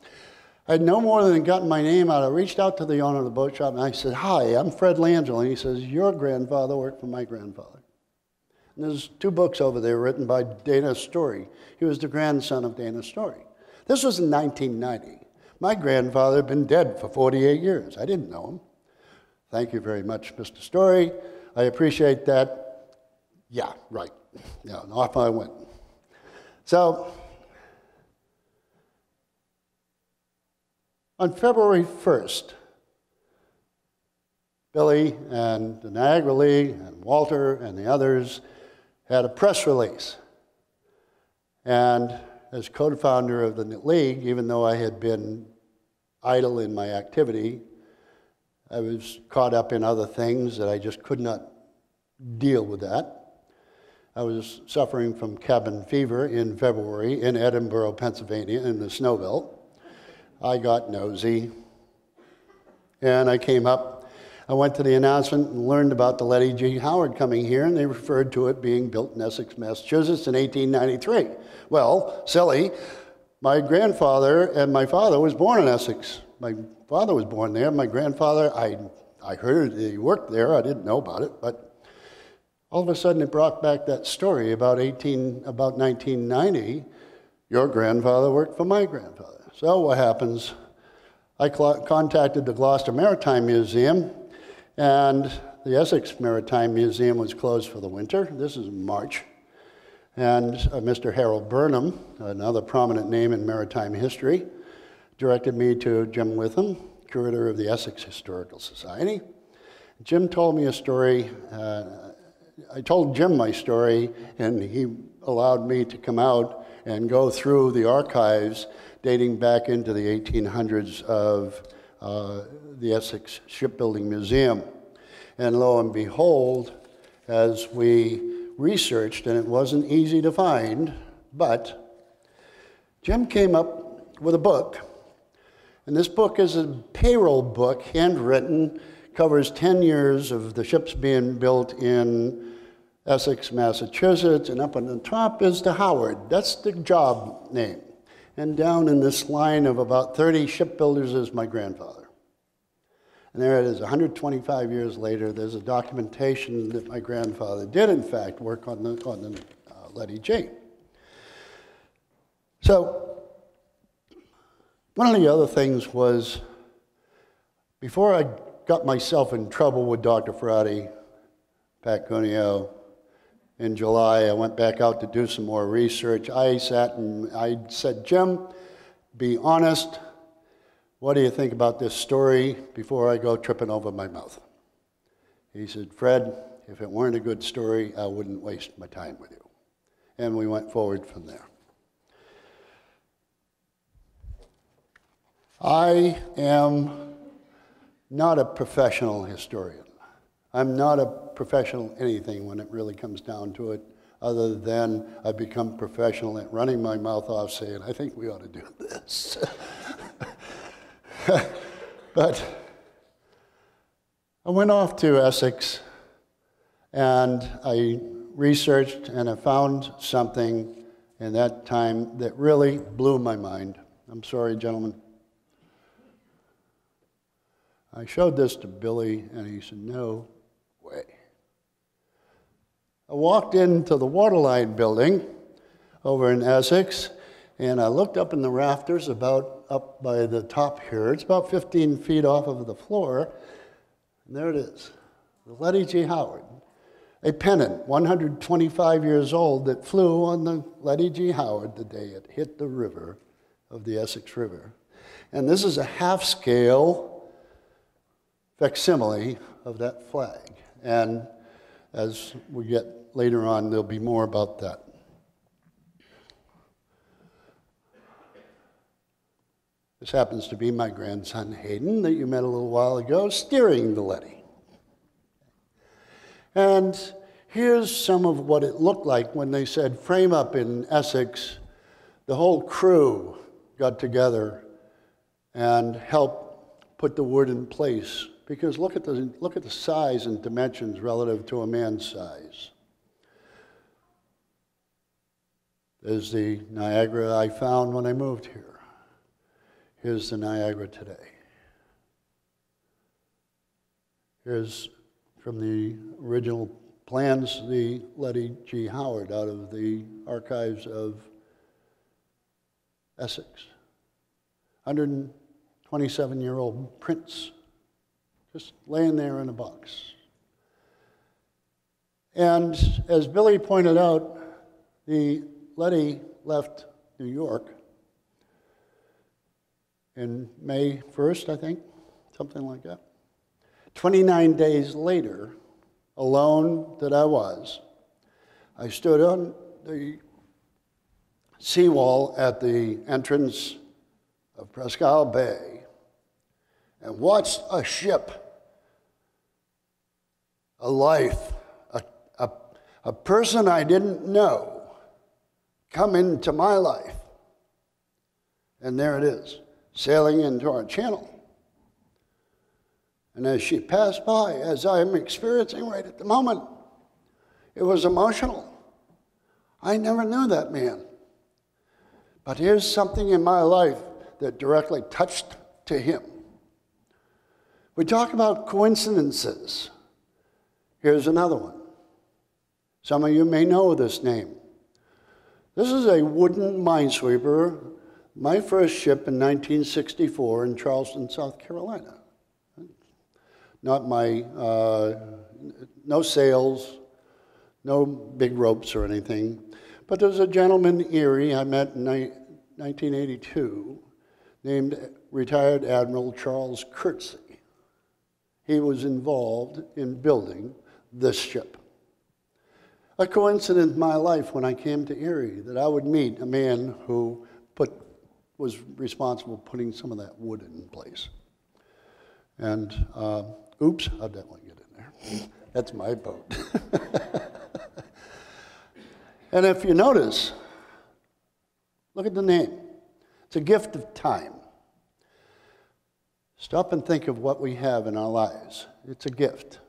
I had no more than gotten my name out. I reached out to the owner of the boat shop and I said, Hi, I'm Fred Langill. And he says, Your grandfather worked for my grandfather. And there's two books over there written by Dana Story. He was the grandson of Dana Story. This was in 1990. My grandfather had been dead for 48 years. I didn't know him. Thank you very much, Mr. Story. I appreciate that. Yeah, right. Yeah, off I went. So, on February 1st, Billy and the Niagara League and Walter and the others had a press release. And as co founder of the league, even though I had been idle in my activity, I was caught up in other things that I just could not deal with that. I was suffering from cabin fever in February in Edinboro, Pennsylvania, in the snow belt. I got nosy, and I came up I went to the announcement and learned about the Lettie G. Howard coming here, and they referred to it being built in Essex, Massachusetts in 1893. Well, silly. My grandfather and my father was born in Essex. My father was born there. My grandfather, I, I heard he worked there. I didn't know about it, but all of a sudden it brought back that story about 18, about 1990. Your grandfather worked for my grandfather. So what happens? I contacted the Gloucester Maritime Museum and the Essex Maritime Museum was closed for the winter. This is March. And uh, Mr. Harold Burnham, another prominent name in maritime history, directed me to Jim Witham, curator of the Essex Historical Society. Jim told me a story. Uh, I told Jim my story, and he allowed me to come out and go through the archives dating back into the 1800s of uh, the Essex Shipbuilding Museum. And lo and behold, as we researched, and it wasn't easy to find, but Jim came up with a book. And this book is a payroll book, handwritten, covers 10 years of the ships being built in Essex, Massachusetts, and up on the top is the Howard. That's the job name. And down in this line of about 30 shipbuilders is my grandfather. And there it is, 125 years later, there's a documentation that my grandfather did, in fact, work on the, on the uh, Lettie Jane. So, one of the other things was before I got myself in trouble with Dr. Ferati, Pat Cuneo, in July, I went back out to do some more research. I sat and I said, Jim, be honest, what do you think about this story before I go tripping over my mouth? He said, Fred, if it weren't a good story, I wouldn't waste my time with you. And we went forward from there. I am not a professional historian. I'm not a professional anything when it really comes down to it, other than I've become professional at running my mouth off saying, I think we ought to do this. but I went off to Essex and I researched and I found something in that time that really blew my mind. I'm sorry, gentlemen. I showed this to Billy and he said, No way. I walked into the Waterline building over in Essex and I looked up in the rafters about up by the top here. It's about 15 feet off of the floor. And there it is the Lettie G. Howard, a pennant, 125 years old, that flew on the Lettie G. Howard the day it hit the river of the Essex River. And this is a half scale facsimile of that flag. And as we get later on, there'll be more about that. This happens to be my grandson Hayden, that you met a little while ago, steering the Lettie. And here's some of what it looked like when they said frame up in Essex. The whole crew got together and helped put the wood in place. Because look at the, look at the size and dimensions relative to a man's size. There's the Niagara I found when I moved here. Here's the Niagara today. Here's from the original plans, the Lettie G. Howard out of the archives of Essex. 127 year old prince, just laying there in a box. And as Billy pointed out, the Lettie left New York in May 1st, I think, something like that. 29 days later, alone that I was, I stood on the seawall at the entrance of Presque Isle Bay and watched a ship, a life, a, a, a person I didn't know come into my life. And there it is sailing into our channel. And as she passed by, as I'm experiencing right at the moment, it was emotional. I never knew that man. But here's something in my life that directly touched to him. We talk about coincidences. Here's another one. Some of you may know this name. This is a wooden minesweeper my first ship in 1964 in Charleston, South Carolina. Not my, uh, no sails, no big ropes or anything. But there's a gentleman in Erie I met in 1982 named retired Admiral Charles Kurtzy. He was involved in building this ship. A coincidence in my life when I came to Erie that I would meet a man who put was responsible for putting some of that wood in place. And uh, oops, how'd that one get in there? That's my boat. and if you notice, look at the name. It's a gift of time. Stop and think of what we have in our lives. It's a gift,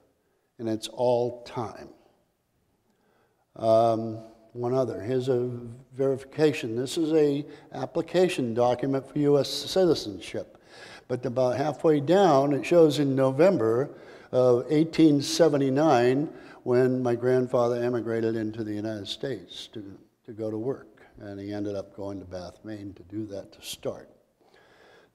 and it's all time. Um, one other. Here's a verification. This is a application document for U.S. citizenship. But about halfway down, it shows in November of 1879 when my grandfather emigrated into the United States to, to go to work. And he ended up going to Bath, Maine to do that to start.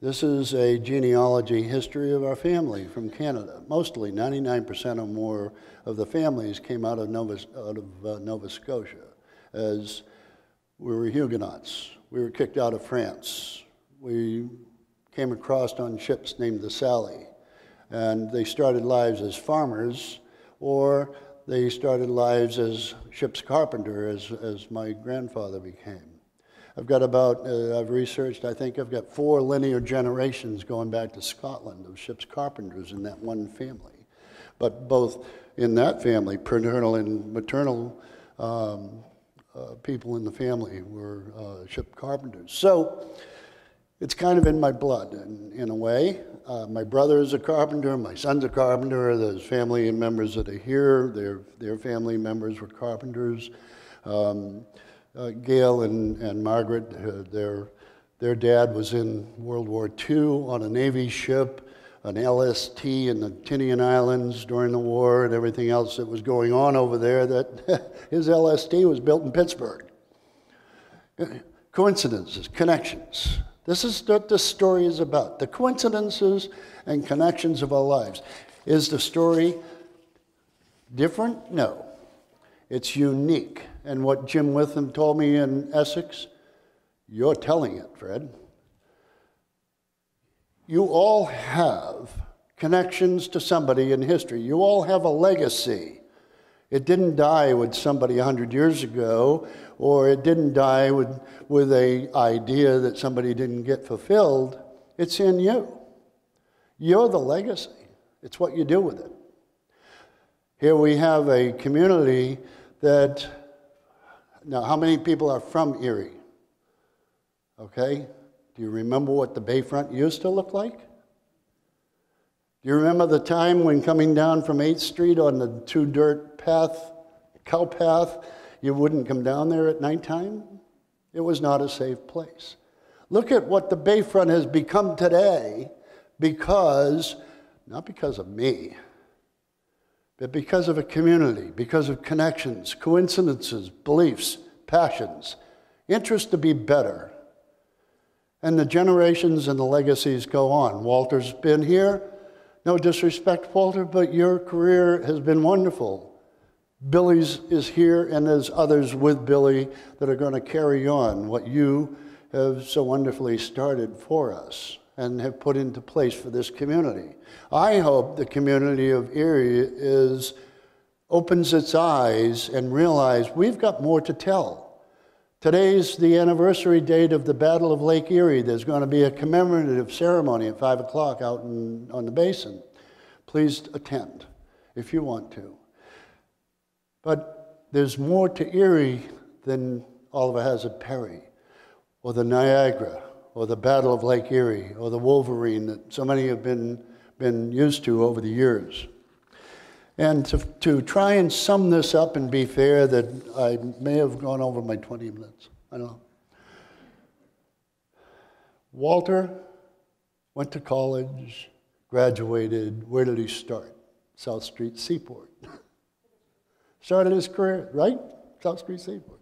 This is a genealogy history of our family from Canada. Mostly, 99% or more of the families came out of Nova, out of, uh, Nova Scotia as we were Huguenots. We were kicked out of France. We came across on ships named the Sally, and they started lives as farmers, or they started lives as ship's carpenter, as, as my grandfather became. I've got about, uh, I've researched, I think I've got four linear generations going back to Scotland of ship's carpenters in that one family. But both in that family, paternal and maternal um, uh, people in the family were uh, ship carpenters. So it's kind of in my blood in, in a way. Uh, my brother is a carpenter, my son's a carpenter, there's family members that are here, their, their family members were carpenters. Um, uh, Gail and, and Margaret, uh, their, their dad was in World War II on a Navy ship an LST in the Tinian Islands during the war and everything else that was going on over there, that his LST was built in Pittsburgh. Coincidences, connections. This is what this story is about. The coincidences and connections of our lives. Is the story different? No. It's unique. And what Jim Witham told me in Essex, you're telling it, Fred you all have connections to somebody in history. You all have a legacy. It didn't die with somebody 100 years ago, or it didn't die with, with a idea that somebody didn't get fulfilled. It's in you. You're the legacy. It's what you do with it. Here we have a community that, now, how many people are from Erie? Okay? Do you remember what the Bayfront used to look like? Do you remember the time when coming down from 8th Street on the two dirt path, cow path, you wouldn't come down there at nighttime? It was not a safe place. Look at what the Bayfront has become today because, not because of me, but because of a community, because of connections, coincidences, beliefs, passions, interest to be better, and the generations and the legacies go on. Walter's been here. No disrespect, Walter, but your career has been wonderful. Billy's is here, and there's others with Billy that are going to carry on what you have so wonderfully started for us and have put into place for this community. I hope the community of Erie is opens its eyes and realize we've got more to tell. Today's the anniversary date of the Battle of Lake Erie. There's going to be a commemorative ceremony at 5 o'clock out in, on the basin. Please attend if you want to. But there's more to Erie than Oliver Hazard Perry, or the Niagara, or the Battle of Lake Erie, or the Wolverine that so many have been, been used to over the years. And to, to try and sum this up and be fair, that I may have gone over my 20 minutes. I don't know. Walter went to college, graduated. Where did he start? South Street Seaport. Started his career, right? South Street Seaport.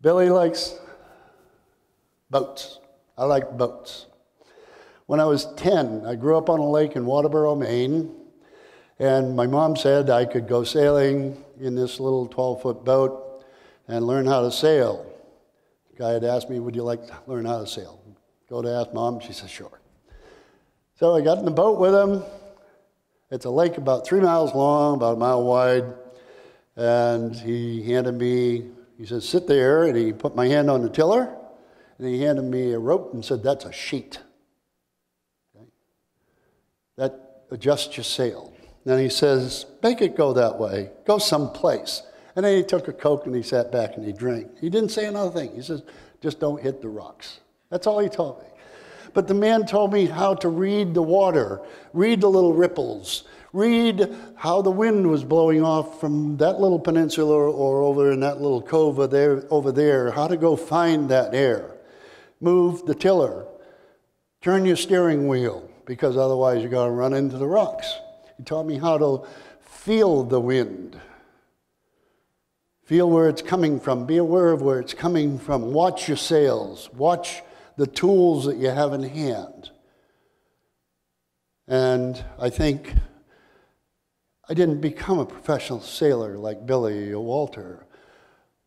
Billy likes boats. I like boats. When I was 10, I grew up on a lake in Waterboro, Maine. And my mom said I could go sailing in this little 12 foot boat and learn how to sail. The guy had asked me, Would you like to learn how to sail? Go to ask mom. She said, Sure. So I got in the boat with him. It's a lake about three miles long, about a mile wide. And he handed me, he said, Sit there. And he put my hand on the tiller. And he handed me a rope and said, That's a sheet. Okay? That adjusts your sail. And he says, Make it go that way. Go someplace. And then he took a Coke and he sat back and he drank. He didn't say another thing. He says, Just don't hit the rocks. That's all he told me. But the man told me how to read the water, read the little ripples, read how the wind was blowing off from that little peninsula or over in that little cove there, over there, how to go find that air. Move the tiller, turn your steering wheel, because otherwise you're going to run into the rocks. He taught me how to feel the wind. Feel where it's coming from. Be aware of where it's coming from. Watch your sails. Watch the tools that you have in hand. And I think I didn't become a professional sailor like Billy or Walter,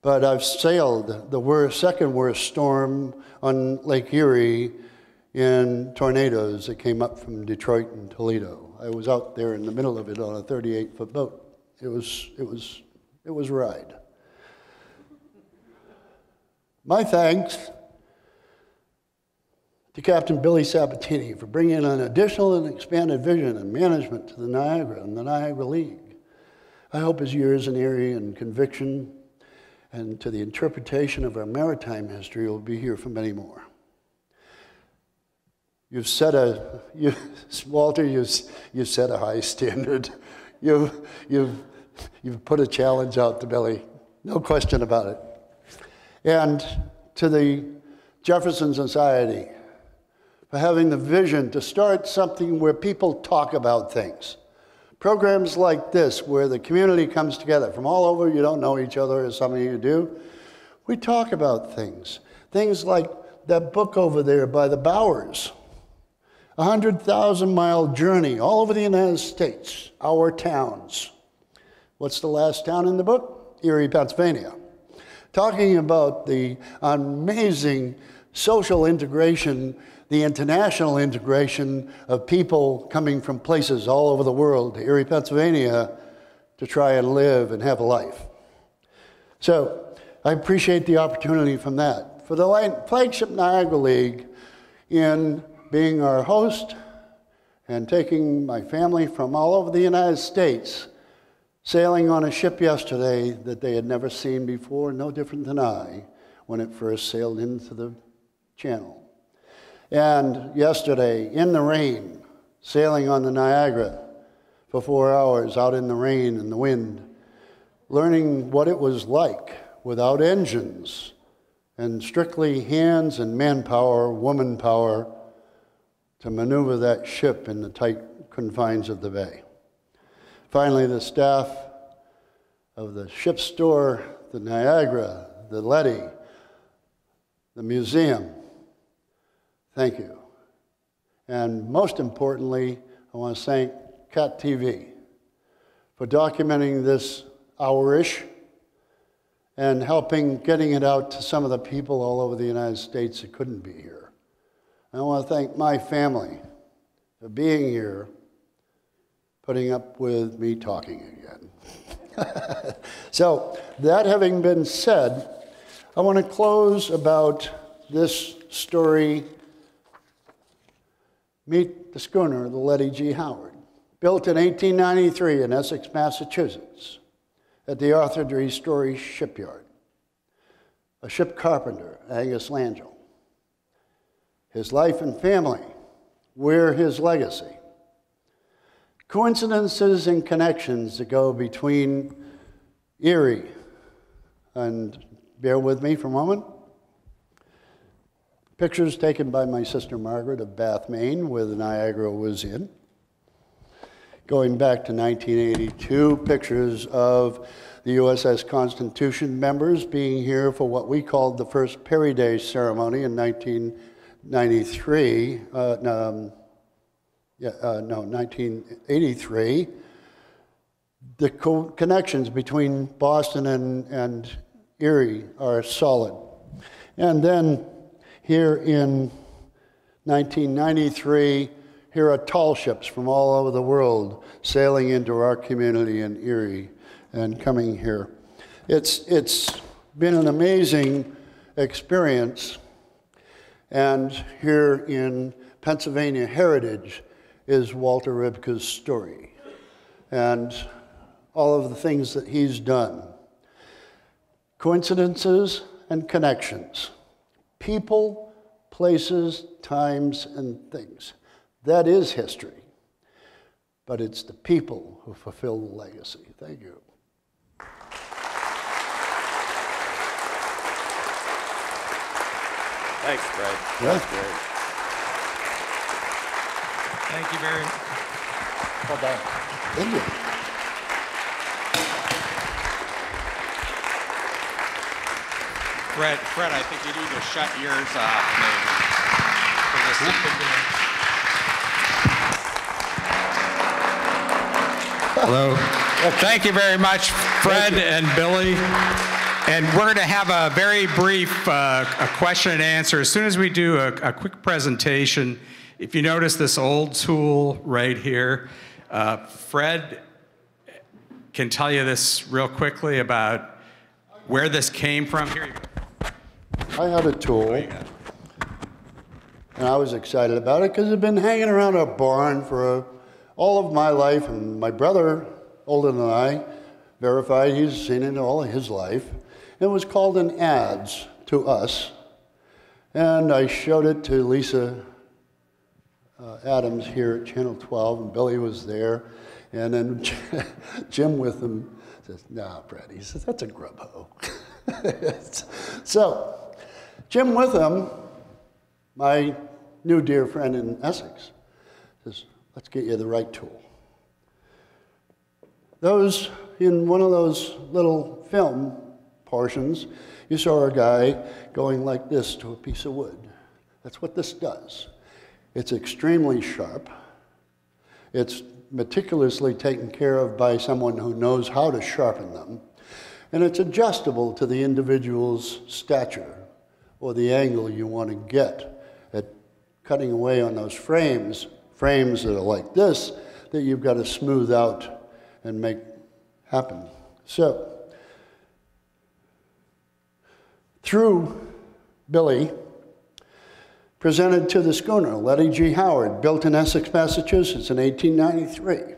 but I've sailed the worst, second worst storm on Lake Erie in tornadoes that came up from Detroit and Toledo. I was out there in the middle of it on a 38 foot boat. It was, it was, it was a ride. My thanks to Captain Billy Sabatini for bringing an additional and expanded vision and management to the Niagara and the Niagara League. I hope his years in Erie and conviction and to the interpretation of our maritime history will be here for many more. You've set a, you, Walter, you've, you've set a high standard. You've, you've, you've put a challenge out to Billy, no question about it. And to the Jefferson Society, for having the vision to start something where people talk about things. Programs like this, where the community comes together from all over, you don't know each other, as some of you do. We talk about things. Things like that book over there by the Bowers, a 100,000 mile journey all over the United States, our towns. What's the last town in the book? Erie, Pennsylvania. Talking about the amazing social integration the international integration of people coming from places all over the world to Erie, Pennsylvania to try and live and have a life. So I appreciate the opportunity from that. For the flagship Niagara League, in being our host and taking my family from all over the United States, sailing on a ship yesterday that they had never seen before, no different than I when it first sailed into the channel. And yesterday, in the rain, sailing on the Niagara for four hours out in the rain and the wind, learning what it was like without engines and strictly hands and manpower, woman power, to maneuver that ship in the tight confines of the bay. Finally, the staff of the ship store, the Niagara, the Lettie, the museum, Thank you. And most importantly, I want to thank Cat TV for documenting this hour-ish and helping getting it out to some of the people all over the United States that couldn't be here. I want to thank my family for being here, putting up with me talking again. so, that having been said, I want to close about this story Meet the schooner, the Lettie G. Howard, built in 1893 in Essex, Massachusetts, at the Arthur D. Story Shipyard. A ship carpenter, Angus Langill. His life and family, we're his legacy. Coincidences and connections that go between Erie and bear with me for a moment Pictures taken by my sister Margaret of Bath, Maine, where the Niagara was in. Going back to 1982, pictures of the USS Constitution members being here for what we called the first Perry Day ceremony in 1993. Uh, um, yeah, uh, no, 1983. The co connections between Boston and, and Erie are solid. And then here in 1993, here are tall ships from all over the world sailing into our community in Erie and coming here. It's, it's been an amazing experience. And here in Pennsylvania Heritage is Walter Rybka's story. and all of the things that he's done. Coincidences and connections. People, places, times, and things. That is history. But it's the people who fulfill the legacy. Thank you. Thanks, Fred. Yeah. That's great. Thank you very much. Well done. Thank you. Fred, Fred, I think you need to shut yours off, maybe. For this- Hello. Thank you very much, Fred and Billy. And we're going to have a very brief uh, a question and answer. As soon as we do a, a quick presentation, if you notice this old tool right here, uh, Fred can tell you this real quickly about where this came from. Here you go. I had a tool, and I was excited about it because it'd been hanging around our barn for uh, all of my life, and my brother, older than I, verified he's seen it all his life. It was called an ads to us, and I showed it to Lisa uh, Adams here at Channel 12, and Billy was there, and then Jim Witham says, "Nah, Fred," he says, "That's a grub hoe." so. Jim Witham, my new dear friend in Essex, says, let's get you the right tool. Those, in one of those little film portions, you saw a guy going like this to a piece of wood. That's what this does. It's extremely sharp. It's meticulously taken care of by someone who knows how to sharpen them. And it's adjustable to the individual's stature or the angle you want to get at cutting away on those frames, frames that are like this, that you've got to smooth out and make happen. So, through Billy, presented to the schooner, Lettie G. Howard, built in Essex, Massachusetts in 1893,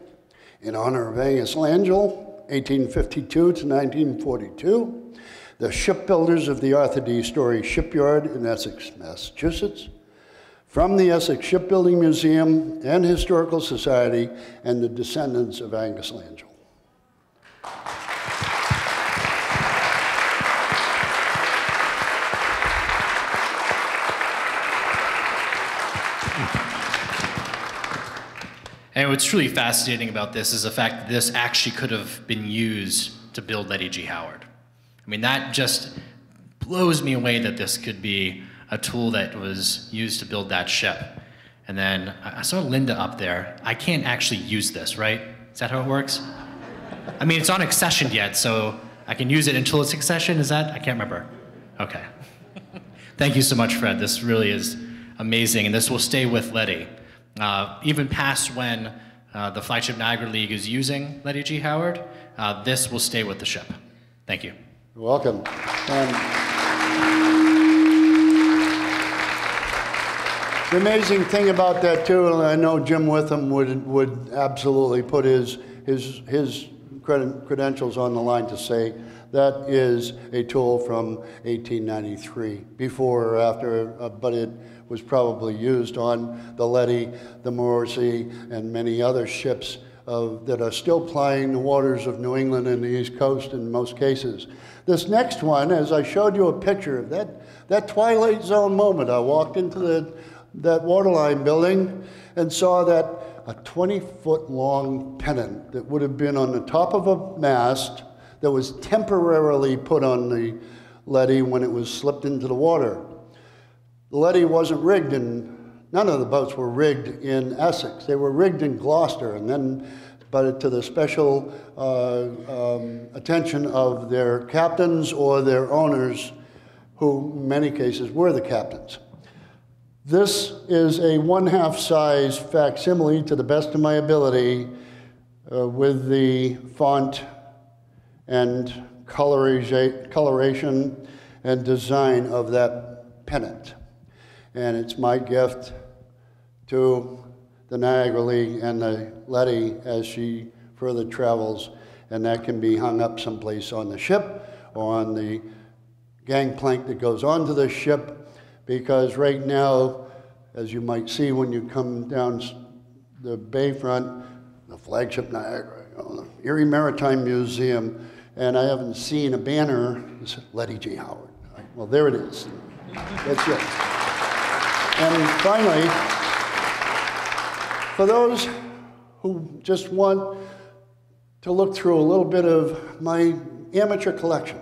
in honor of Angus Langill, 1852 to 1942 the shipbuilders of the Arthur D. Story Shipyard in Essex, Massachusetts, from the Essex Shipbuilding Museum and Historical Society, and the descendants of Angus Langill. And what's truly fascinating about this is the fact that this actually could have been used to build Lettie G. Howard. I mean, that just blows me away that this could be a tool that was used to build that ship. And then I saw Linda up there. I can't actually use this, right? Is that how it works? I mean, it's not accessioned yet, so I can use it until it's accessioned. Is that? I can't remember. Okay. Thank you so much, Fred. This really is amazing, and this will stay with Lettie. Uh, even past when uh, the flagship Niagara League is using Lettie G. Howard, uh, this will stay with the ship. Thank you. Welcome. And the amazing thing about that too, and I know Jim Witham would would absolutely put his his his credentials on the line to say that is a tool from 1893, before or after, uh, but it was probably used on the Lettie, the Mersey, and many other ships of, that are still plying the waters of New England and the East Coast in most cases. This next one, as I showed you a picture of that, that Twilight Zone moment, I walked into the, that waterline building and saw that a 20 foot long pennant that would have been on the top of a mast that was temporarily put on the Lettie when it was slipped into the water. The Lettie wasn't rigged in, none of the boats were rigged in Essex. They were rigged in Gloucester and then, but to the special uh, um, attention of their captains or their owners, who in many cases were the captains. This is a one half size facsimile to the best of my ability uh, with the font and coloration and design of that pennant. And it's my gift to the Niagara League and the Lettie as she further travels, and that can be hung up someplace on the ship or on the gangplank that goes onto the ship, because right now, as you might see when you come down the bayfront, the flagship Niagara, you know, the Erie Maritime Museum, and I haven't seen a banner says Lettie G. Howard. Well, there it is. That's it. And finally, for those who just want to look through a little bit of my amateur collection,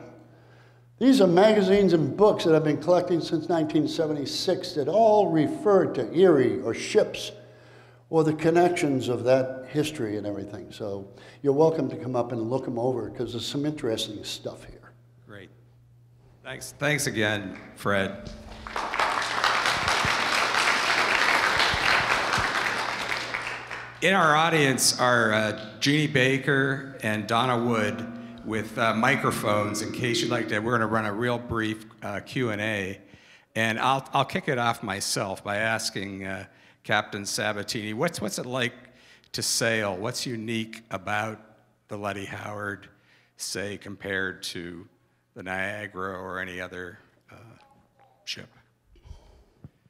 these are magazines and books that I've been collecting since 1976 that all refer to Erie or ships or the connections of that history and everything. So you're welcome to come up and look them over because there's some interesting stuff here. Great. Thanks. Thanks again, Fred. In our audience are uh, Jeannie Baker and Donna Wood with uh, microphones in case you'd like to. We're going to run a real brief uh, Q&A. And I'll, I'll kick it off myself by asking uh, Captain Sabatini, what's, what's it like to sail? What's unique about the Lettie Howard, say, compared to the Niagara or any other uh, ship?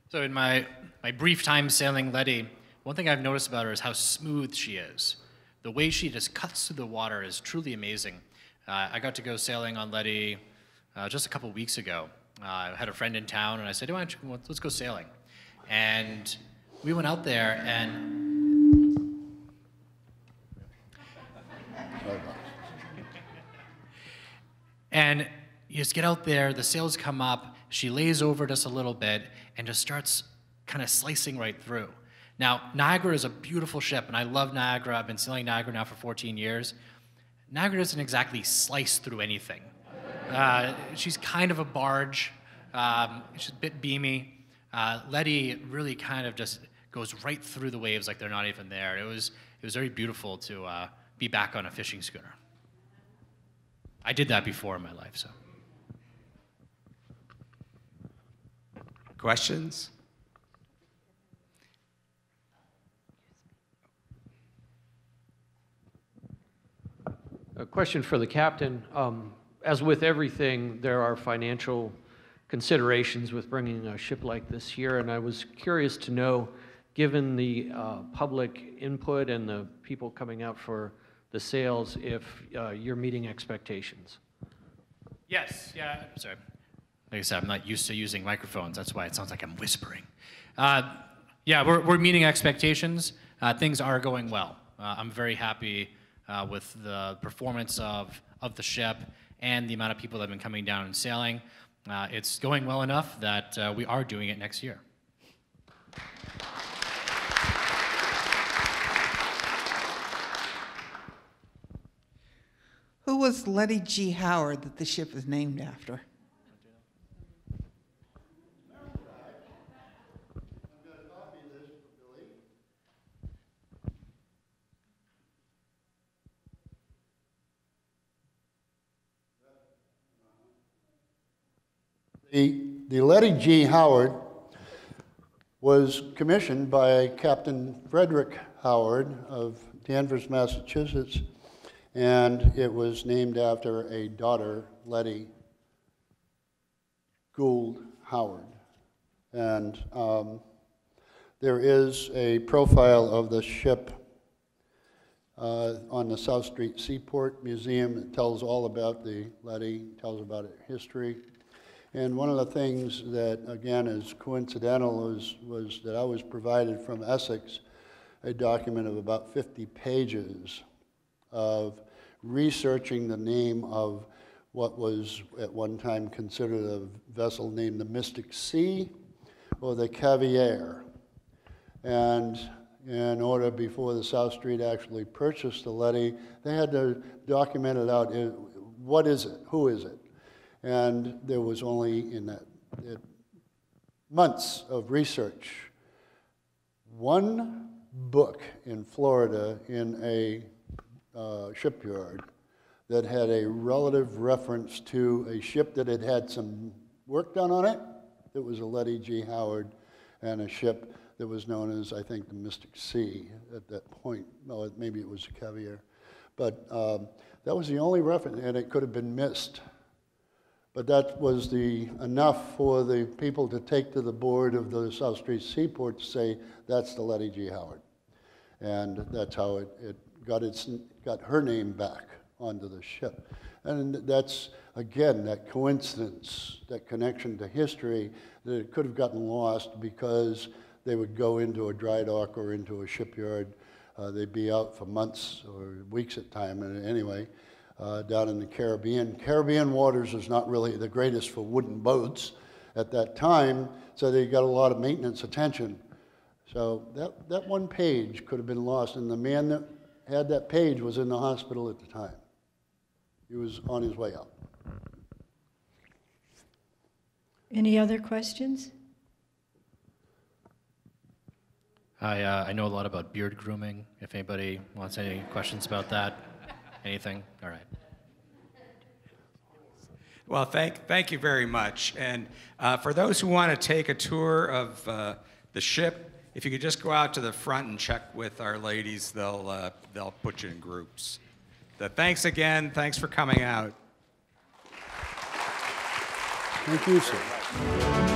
So in my, my brief time sailing Lettie, one thing I've noticed about her is how smooth she is. The way she just cuts through the water is truly amazing. Uh, I got to go sailing on Lettie uh, just a couple weeks ago. Uh, I had a friend in town, and I said, "Why you, let's go sailing." And we went out there, and and you just get out there. The sails come up. She lays over just a little bit and just starts kind of slicing right through. Now, Niagara is a beautiful ship, and I love Niagara. I've been sailing Niagara now for 14 years. Niagara doesn't exactly slice through anything. Uh, she's kind of a barge. Um, she's a bit beamy. Uh, Lettie really kind of just goes right through the waves like they're not even there. It was, it was very beautiful to uh, be back on a fishing schooner. I did that before in my life, so. Questions? A question for the captain. Um, as with everything, there are financial considerations with bringing a ship like this here, and I was curious to know, given the uh, public input and the people coming out for the sails, if uh, you're meeting expectations. Yes, yeah, sorry. Like I said, I'm not used to using microphones. That's why it sounds like I'm whispering. Uh, yeah, we're, we're meeting expectations. Uh, things are going well. Uh, I'm very happy uh, with the performance of, of the ship and the amount of people that have been coming down and sailing. Uh, it's going well enough that uh, we are doing it next year. Who was Lettie G. Howard that the ship is named after? The, the Lettie G. Howard was commissioned by Captain Frederick Howard of Danvers, Massachusetts, and it was named after a daughter, Lettie Gould Howard. And um, there is a profile of the ship uh, on the South Street Seaport Museum. It tells all about the Lettie, tells about its history. And one of the things that, again, is coincidental was, was that I was provided from Essex a document of about 50 pages of researching the name of what was at one time considered a vessel named the Mystic Sea or the Caviar. And in order before the South Street actually purchased the Lettie, they had to document it out. Eh, what is it? Who is it? And there was only in that months of research one book in Florida in a uh, shipyard that had a relative reference to a ship that had had some work done on it. It was a Lettie G. Howard and a ship that was known as, I think, the Mystic Sea at that point. No, maybe it was a Caviar. But um, that was the only reference, and it could have been missed. But that was the, enough for the people to take to the board of the South Street Seaport to say, that's the Lettie G. Howard. And that's how it, it got its, got her name back onto the ship. And that's, again, that coincidence, that connection to history, that it could have gotten lost because they would go into a dry dock or into a shipyard. Uh, they'd be out for months or weeks at time, anyway, uh, down in the Caribbean. Caribbean waters is not really the greatest for wooden boats at that time, so they got a lot of maintenance attention. So that, that one page could have been lost, and the man that had that page was in the hospital at the time. He was on his way out. Any other questions? I, uh, I know a lot about beard grooming. If anybody wants any questions about that, anything, all right. Well, thank, thank you very much. And uh, for those who want to take a tour of uh, the ship, if you could just go out to the front and check with our ladies, they'll, uh, they'll put you in groups. So thanks again. Thanks for coming out. Thank you, sir.